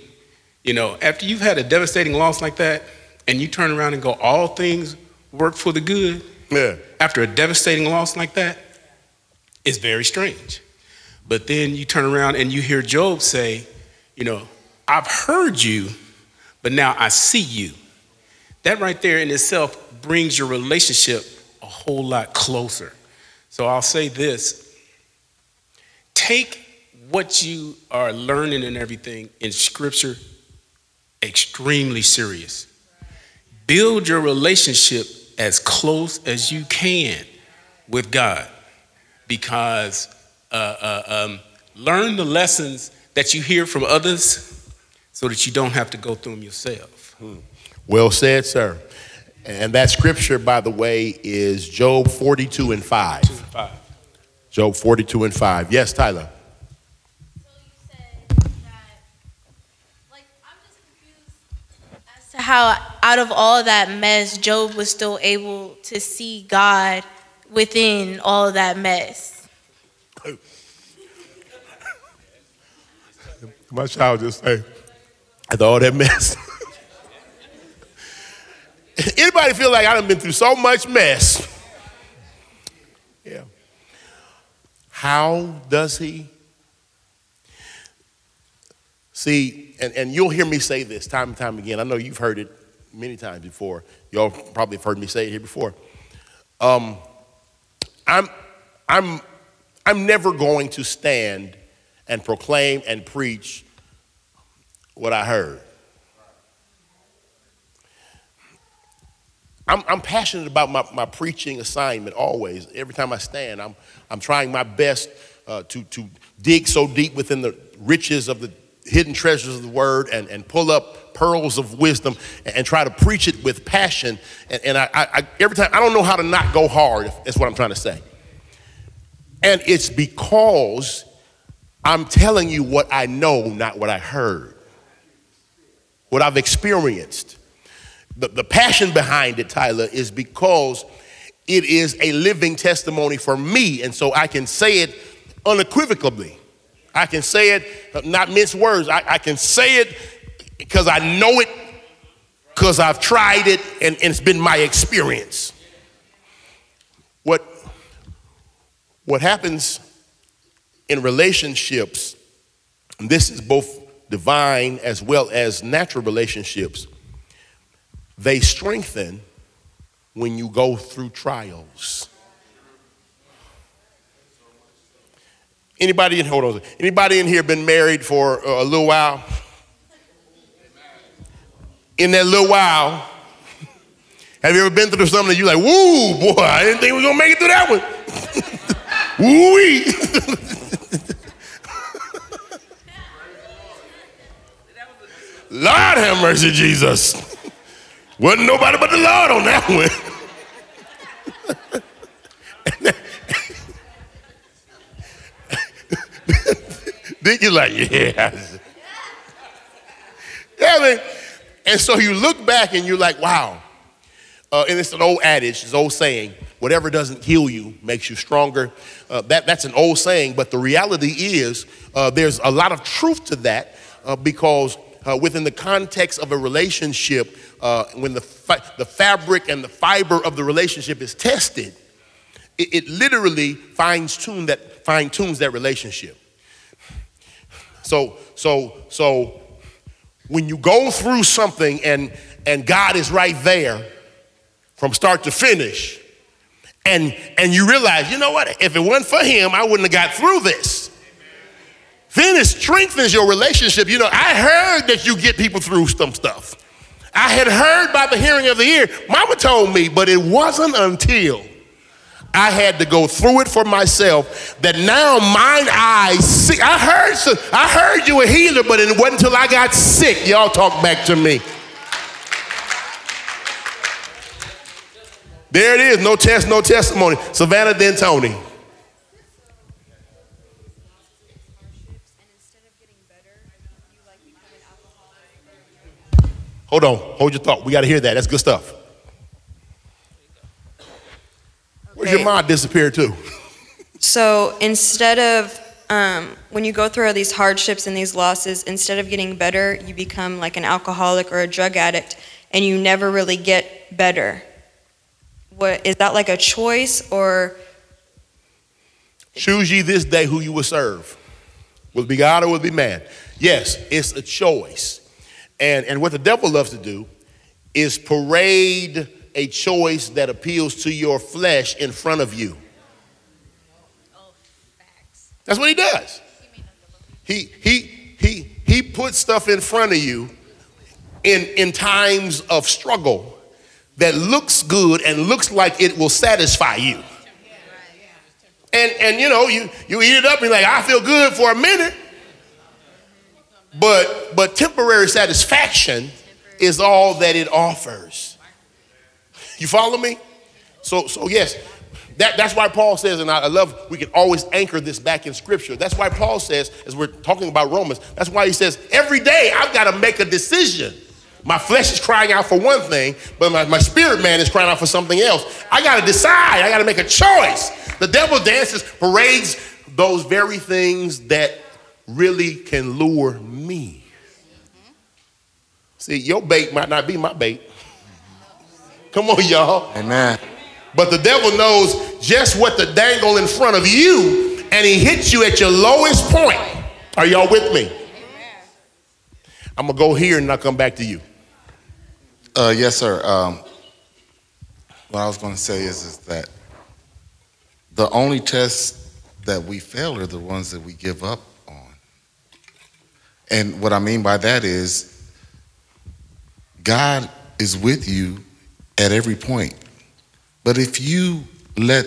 you know, after you've had a devastating loss like that, and you turn around and go, all things work for the good. Yeah. After a devastating loss like that, it's very strange. But then you turn around and you hear Job say, you know, I've heard you, but now I see you. That right there in itself brings your relationship a whole lot closer. So I'll say this take what you are learning and everything in Scripture extremely serious. Build your relationship as close as you can with God because uh, uh, um, learn the lessons that you hear from others so that you don't have to go through them yourself. Well said, sir. And that scripture, by the way, is Job 42 and 5. Five. Job 42 and 5. Yes, Tyler. So you said that, like, I'm just confused as to how out of all that mess, Job was still able to see God within all of that mess. (laughs) My child just say, after all that mess. Anybody feel like I done been through so much mess? Yeah. How does he? See, and, and you'll hear me say this time and time again. I know you've heard it many times before. Y'all probably have heard me say it here before. Um, I'm, I'm, I'm never going to stand and proclaim and preach what I heard. I'm, I'm passionate about my, my preaching assignment always. Every time I stand, I'm, I'm trying my best uh, to, to dig so deep within the riches of the hidden treasures of the word and, and pull up pearls of wisdom and, and try to preach it with passion. And, and I, I, I, every time, I don't know how to not go hard, that's what I'm trying to say. And it's because I'm telling you what I know, not what I heard, what I've experienced. The, the passion behind it, Tyler, is because it is a living testimony for me. And so I can say it unequivocally. I can say it, not mince words. I, I can say it because I know it, because I've tried it, and, and it's been my experience. What, what happens in relationships, and this is both divine as well as natural relationships, they strengthen when you go through trials. Anybody in hold on? Anybody in here been married for a little while? In that little while, have you ever been through something that you like, woo, boy, I didn't think we was gonna make it through that one. (laughs) woo wee. (laughs) Lord have mercy, Jesus. Wasn't nobody but the Lord on that one. then you're like, yeah. Yeah, man. And so you look back and you're like, wow. Uh, and it's an old adage, it's an old saying, whatever doesn't kill you makes you stronger. Uh, that, that's an old saying, but the reality is uh, there's a lot of truth to that uh, because uh, within the context of a relationship, uh, when the, the fabric and the fiber of the relationship is tested, it, it literally fines tune that fine tunes that relationship. So, so, so when you go through something and and God is right there from start to finish, and and you realize, you know what? If it wasn't for Him, I wouldn't have got through this. Then it strengthens your relationship. You know, I heard that you get people through some stuff. I had heard by the hearing of the ear. Mama told me, but it wasn't until I had to go through it for myself that now mine eyes see. I heard, some, I heard you a healer, but it wasn't until I got sick. Y'all talk back to me. There it is. No test, no testimony. Savannah, then Hold on. Hold your thought. We got to hear that. That's good stuff. Where's your mind disappear to? So instead of, um, when you go through all these hardships and these losses, instead of getting better, you become like an alcoholic or a drug addict and you never really get better. What, is that like a choice or? Choose ye this day who you will serve. Will it be God or will it be man? Yes, it's a choice. And, and what the devil loves to do is parade a choice that appeals to your flesh in front of you. That's what he does. He he he he puts stuff in front of you in in times of struggle that looks good and looks like it will satisfy you. And and you know, you you eat it up and like, I feel good for a minute. But but temporary satisfaction is all that it offers. You follow me? So so yes, that, that's why Paul says, and I, love we can always anchor this back in scripture. That's why Paul says, as we're talking about Romans, that's why he says, every day I've got to make a decision. My flesh is crying out for one thing, but my, my spirit man is crying out for something else. I got to decide. I got to make a choice. The devil dances, parades those very things that really can lure me. See, your bait might not be my bait. Come on, y'all. Amen. But the devil knows just what to dangle in front of you, and he hits you at your lowest point. Are y'all with me? I'm gonna go here and I'll come back to you. Uh, yes, sir. Um, what I was going to say is, is that the only tests that we fail are the ones that we give up on. And what I mean by that is, God is with you at every point. But if you let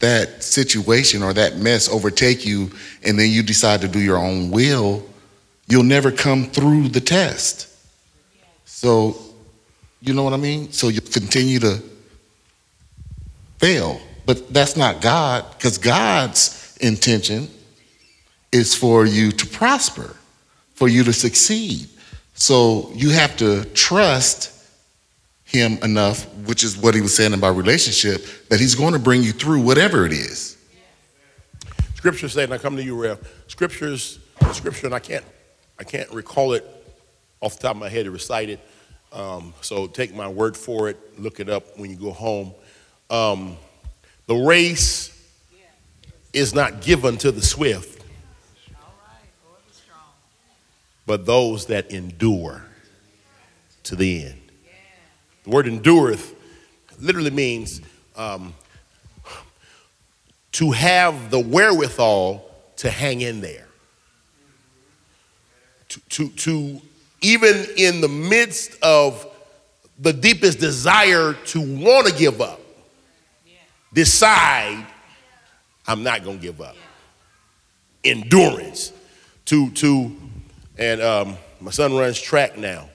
that situation or that mess overtake you and then you decide to do your own will, you'll never come through the test. So, you know what I mean? So you continue to fail. But that's not God, because God's intention is for you to prosper, for you to succeed. So you have to trust him enough, which is what he was saying about relationship, that he's going to bring you through whatever it is. Scripture say, and I come to you, Rev. Scriptures, scripture, and I can't, I can't recall it off the top of my head to recite it. Um, so take my word for it. Look it up when you go home. Um, the race is not given to the swift, but those that endure to the end. The word endureth literally means um, to have the wherewithal to hang in there. To, to, to even in the midst of the deepest desire to want to give up, decide I'm not going to give up. Endurance. To, to, and um, my son runs track now.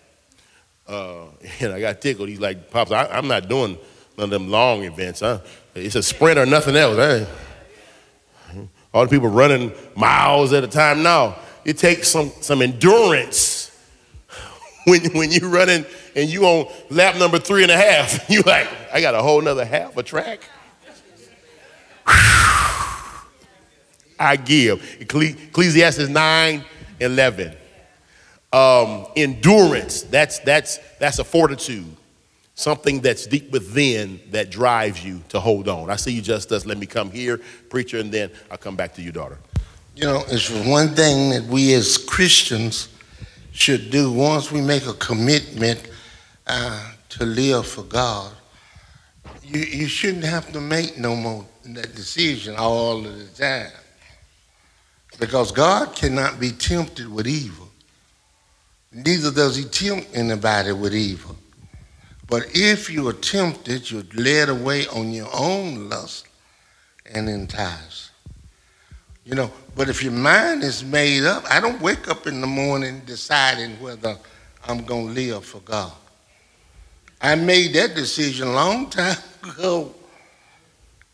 Uh, (laughs) and I got tickled. He's like, Pops, I, am not doing none of them long events. Huh? It's a sprint or nothing else. All the people running miles at a time now. It takes some, some endurance (laughs) when, when you're running and you on lap number three and a half. (laughs) You like, I got a whole nother half a track. (sighs) I give. Ecclesiastes 9, 11. Um, endurance, that's, that's, that's a fortitude, something that's deep within that drives you to hold on. I see you Justice. Let me come here, preacher, and then I'll come back to you, daughter. You know, it's one thing that we as Christians should do once we make a commitment uh, to live for God. You, you shouldn't have to make no more that decision all of the time. Because God cannot be tempted with evil neither does he tempt anybody with evil. But if you are tempted, you're led away on your own lust and enticed. You know, but if your mind is made up, I don't wake up in the morning deciding whether I'm going to live for God. I made that decision a long time (laughs) ago.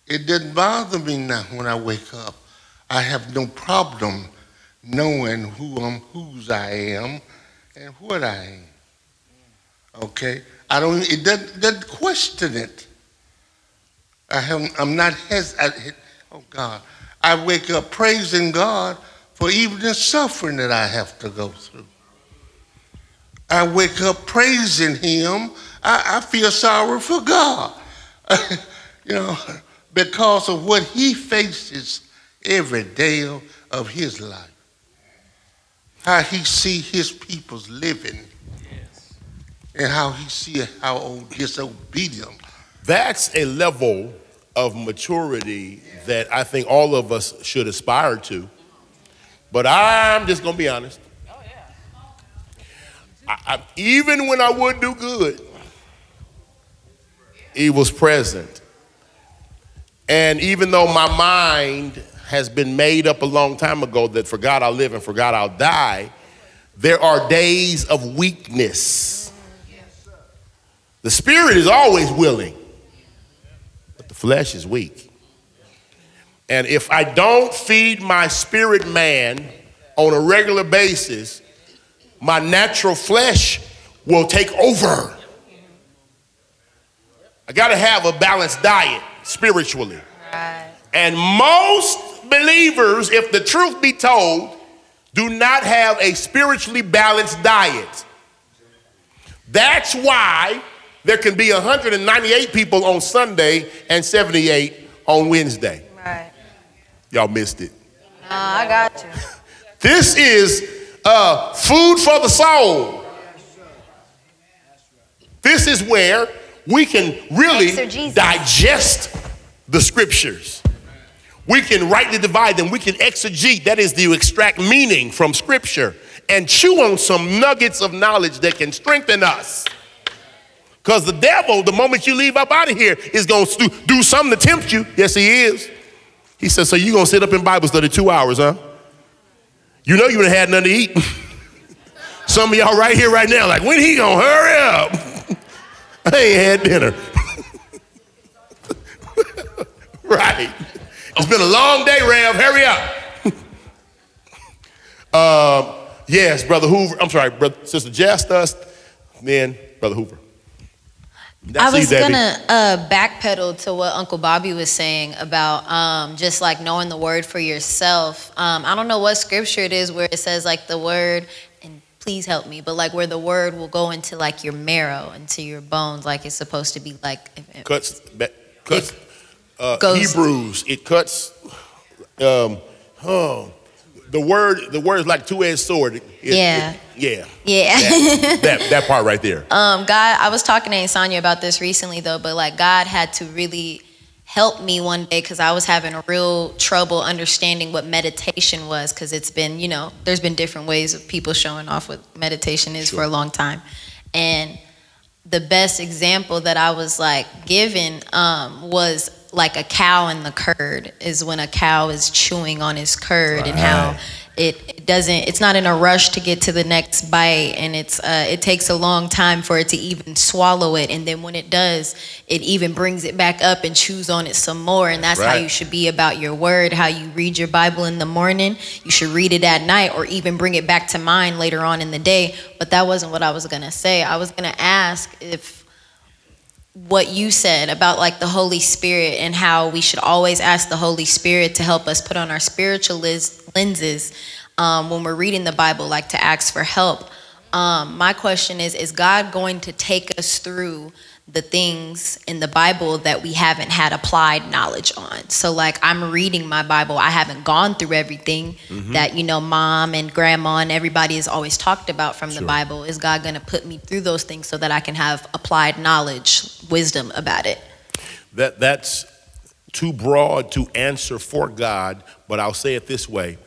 It doesn't bother me now when I wake up. I have no problem knowing who I'm, whose I am, and what I am. Okay? I don't, it doesn't, doesn't question it. I have, I'm not hesitant. Oh God. I wake up praising God for even the suffering that I have to go through. I wake up praising Him. I, I feel sorry for God, (laughs) you know, because of what He faces every day of, of His life how he see his peoples living yes. and how he see how disobedient That's a level of maturity that I think all of us should aspire to. But I'm just going to be honest. Oh, I, I, even when I would do good, he was present. And even though my mind has been made up a long time ago that for God I'll live and for God I'll die, there are days of weakness. The spirit is always willing, but the flesh is weak. And if I don't feed my spirit man on a regular basis, my natural flesh will take over. I got to have a balanced diet spiritually. And most believers, if the truth be told, do not have a spiritually balanced diet. That's why there can be 198 people on Sunday and 78 on Wednesday. Right. Y'all missed it. No, I got you. (laughs) This is uh, food for the soul. This is where we can really digest the scriptures. We can rightly divide them. We can exegete, that is, to extract meaning from scripture and chew on some nuggets of knowledge that can strengthen us. Because the devil, the moment you leave up out of here, is going to do something to tempt you. Yes, he is. He says, So you going to sit up in Bible study two hours, huh? You know you ain't had nothing to eat. (laughs) Some of y'all right here, right now, like, when he going to hurry up? (laughs) I ain't had dinner. (laughs) right. It's been a long day, Rev. Hurry up. (laughs) um, yes, Brother Hoover. I'm sorry, brother, Sister Justice, then Brother Hoover. That's I was you, gonna uh, backpedal to what Uncle Bobby was saying about um, just like knowing the word for yourself. Um, I don't know what scripture it is where it says like the word, and please help me, but like where the word will go into like your marrow, into your bones, like it's supposed to be like. cuts cuts uh, Hebrews. It cuts. Um, oh, the word the word is like two edged sword. It- Yeah. it- yeah. Yeah. That, that that part right there. (laughs) Um, God, I was talking to Sonya about this recently though, but like God had to really help me one day because I was having a real trouble understanding what meditation was because it's been, you know, there's been different ways of people showing off what meditation is for a long time. And the best example that I was like given um, was like a cow and the curd is when a cow is chewing on his curd and how it, doesn't it's not in a rush to get to the next bite and it's uh, it takes a long time for it to even swallow it. And then when it does it even brings it back up and chews on it some more. And that's how you should be about your word how you read your bible in the morning. You should read it at night or even bring it back to mind later on in the day. But that wasn't what i was going to say. I was going to ask if what you said about like the Holy Spirit and how we should always ask the Holy Spirit to help us put on our spiritual lenses um, when we're reading the Bible, like to ask for help. Um, my question is Is God going to take us through the things in the Bible that we haven't had applied knowledge on? So, like, I'm reading my Bible, I haven't gone through everything Mhm. that, you know, mom and grandma and everybody has always talked about from the Bible. Is God going to put me through those things so that I can have applied knowledge, wisdom about it? That that's too broad to answer for God, but I'll say it this way.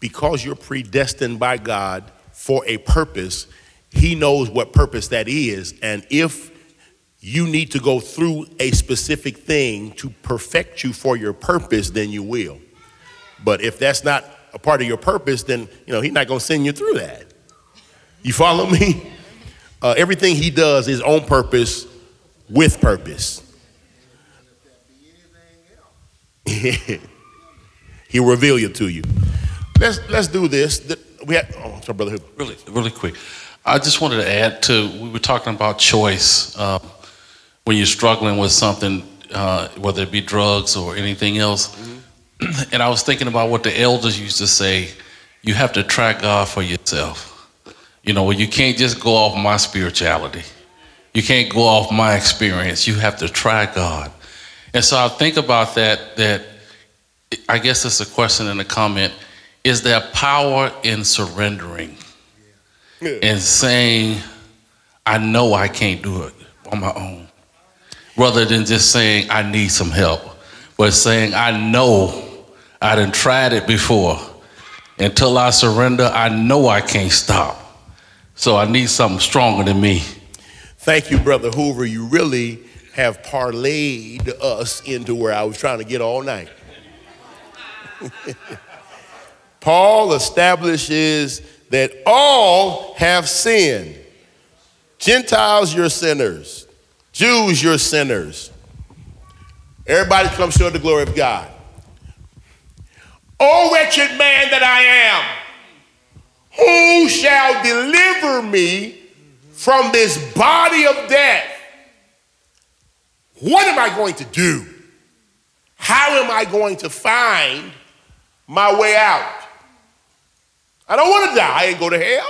Because you're predestined by God for a purpose, he knows what purpose that is, and if you need to go through a specific thing to perfect you for your purpose, then you will. But if that's not a part of your purpose, then you know he's not going to send you through that. You follow me? Uh, everything he does is on purpose, with purpose. (laughs) He'll reveal you to you. Let's let's do this. We have, oh, sorry, brother. Really, really quick. I just wanted to add to, we were talking about choice. Uh, when you're struggling with something, uh, whether it be drugs or anything else. (clears throat) and I was thinking about what the elders used to say you have to track God for yourself. You know, you can't just go off my spirituality, you can't go off my experience. You have to try God. And so I think about that, that I guess it's a question and a comment. Is there power in surrendering and saying, I know I can't do it on my own? Rather than just saying, I need some help, but saying, I know I done tried it before. Until I surrender, I know I can't stop. So I need something stronger than me. Thank you, Brother Hoover. You really have parlayed us into where I was trying to get all night. (laughs) Paul establishes that all have sinned. Gentiles, you're sinners. Jews, you're sinners. Everybody come short of the glory of God. O wretched man that I am, who shall deliver me from this body of death? What am I going to do? How am I going to find my way out? I don't want to die and go to hell.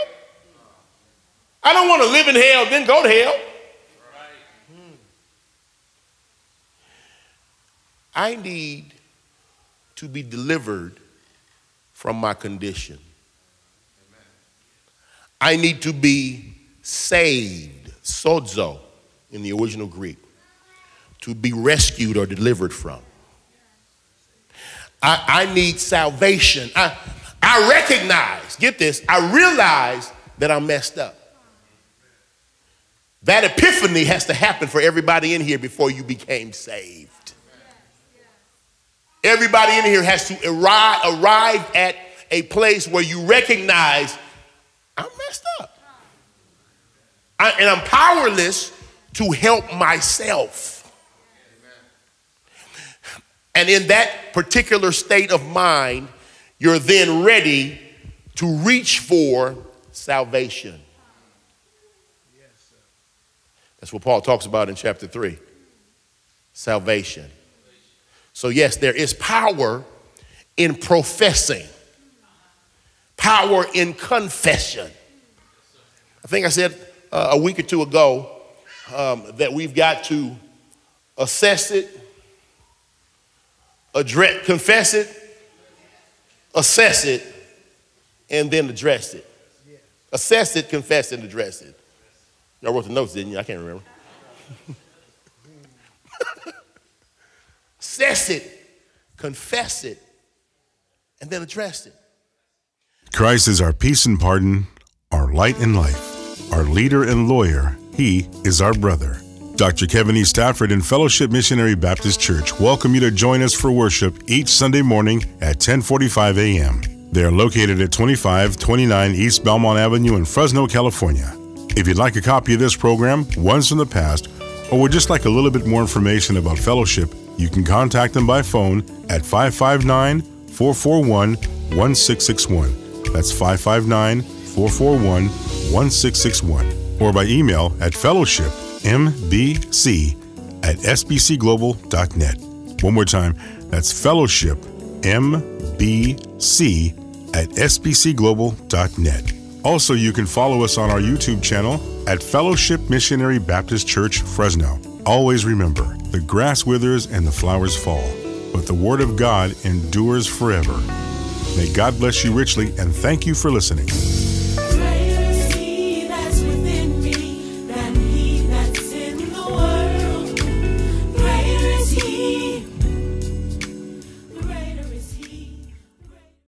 I don't want to live in hell, then go to hell. I need to be delivered from my condition. I need to be saved, sozo in the original Greek, to be rescued or delivered from. I, I need salvation. I, I recognize, get this, I realize that I'm messed up. That epiphany has to happen for everybody in here before you became saved. Everybody in here has to arrive, arrive at a place where you recognize I'm messed up. I, and I'm powerless to help myself. And in that particular state of mind, you're then ready to reach for salvation. That's what Paul talks about in chapter 3 salvation. So, yes, there is power in professing, power in confession. I think I said uh, a week or two ago um, that we've got to assess it, address, confess it, assess it, and then address it. Assess it, confess it, and address it. Y'all wrote the notes, didn't you? I can't remember. (laughs) assess it, confess it, and then address it. Christ is our peace and pardon, our light and life, our leader and lawyer. He is our brother. Dr. Kevin E. Stafford and Fellowship Missionary Baptist Church welcome you to join us for worship each Sunday morning at 10:45 a.m. They are located at 2529 East Belmont Avenue in Fresno, California. If you'd like a copy of this program, Once in the past, or would just like a little bit more information about fellowship, you can contact them by phone at 559 441 1661. That's 559 441 1661. Or by email at fellowshipmbc at sbcglobal.net. One more time, that's fellowshipmbc at sbcglobal.net. Also, you can follow us on our YouTube channel at Fellowship Missionary Baptist Church, Fresno. Always remember the grass withers and the flowers fall, but the Word of God endures forever. May God bless you richly and thank you for listening.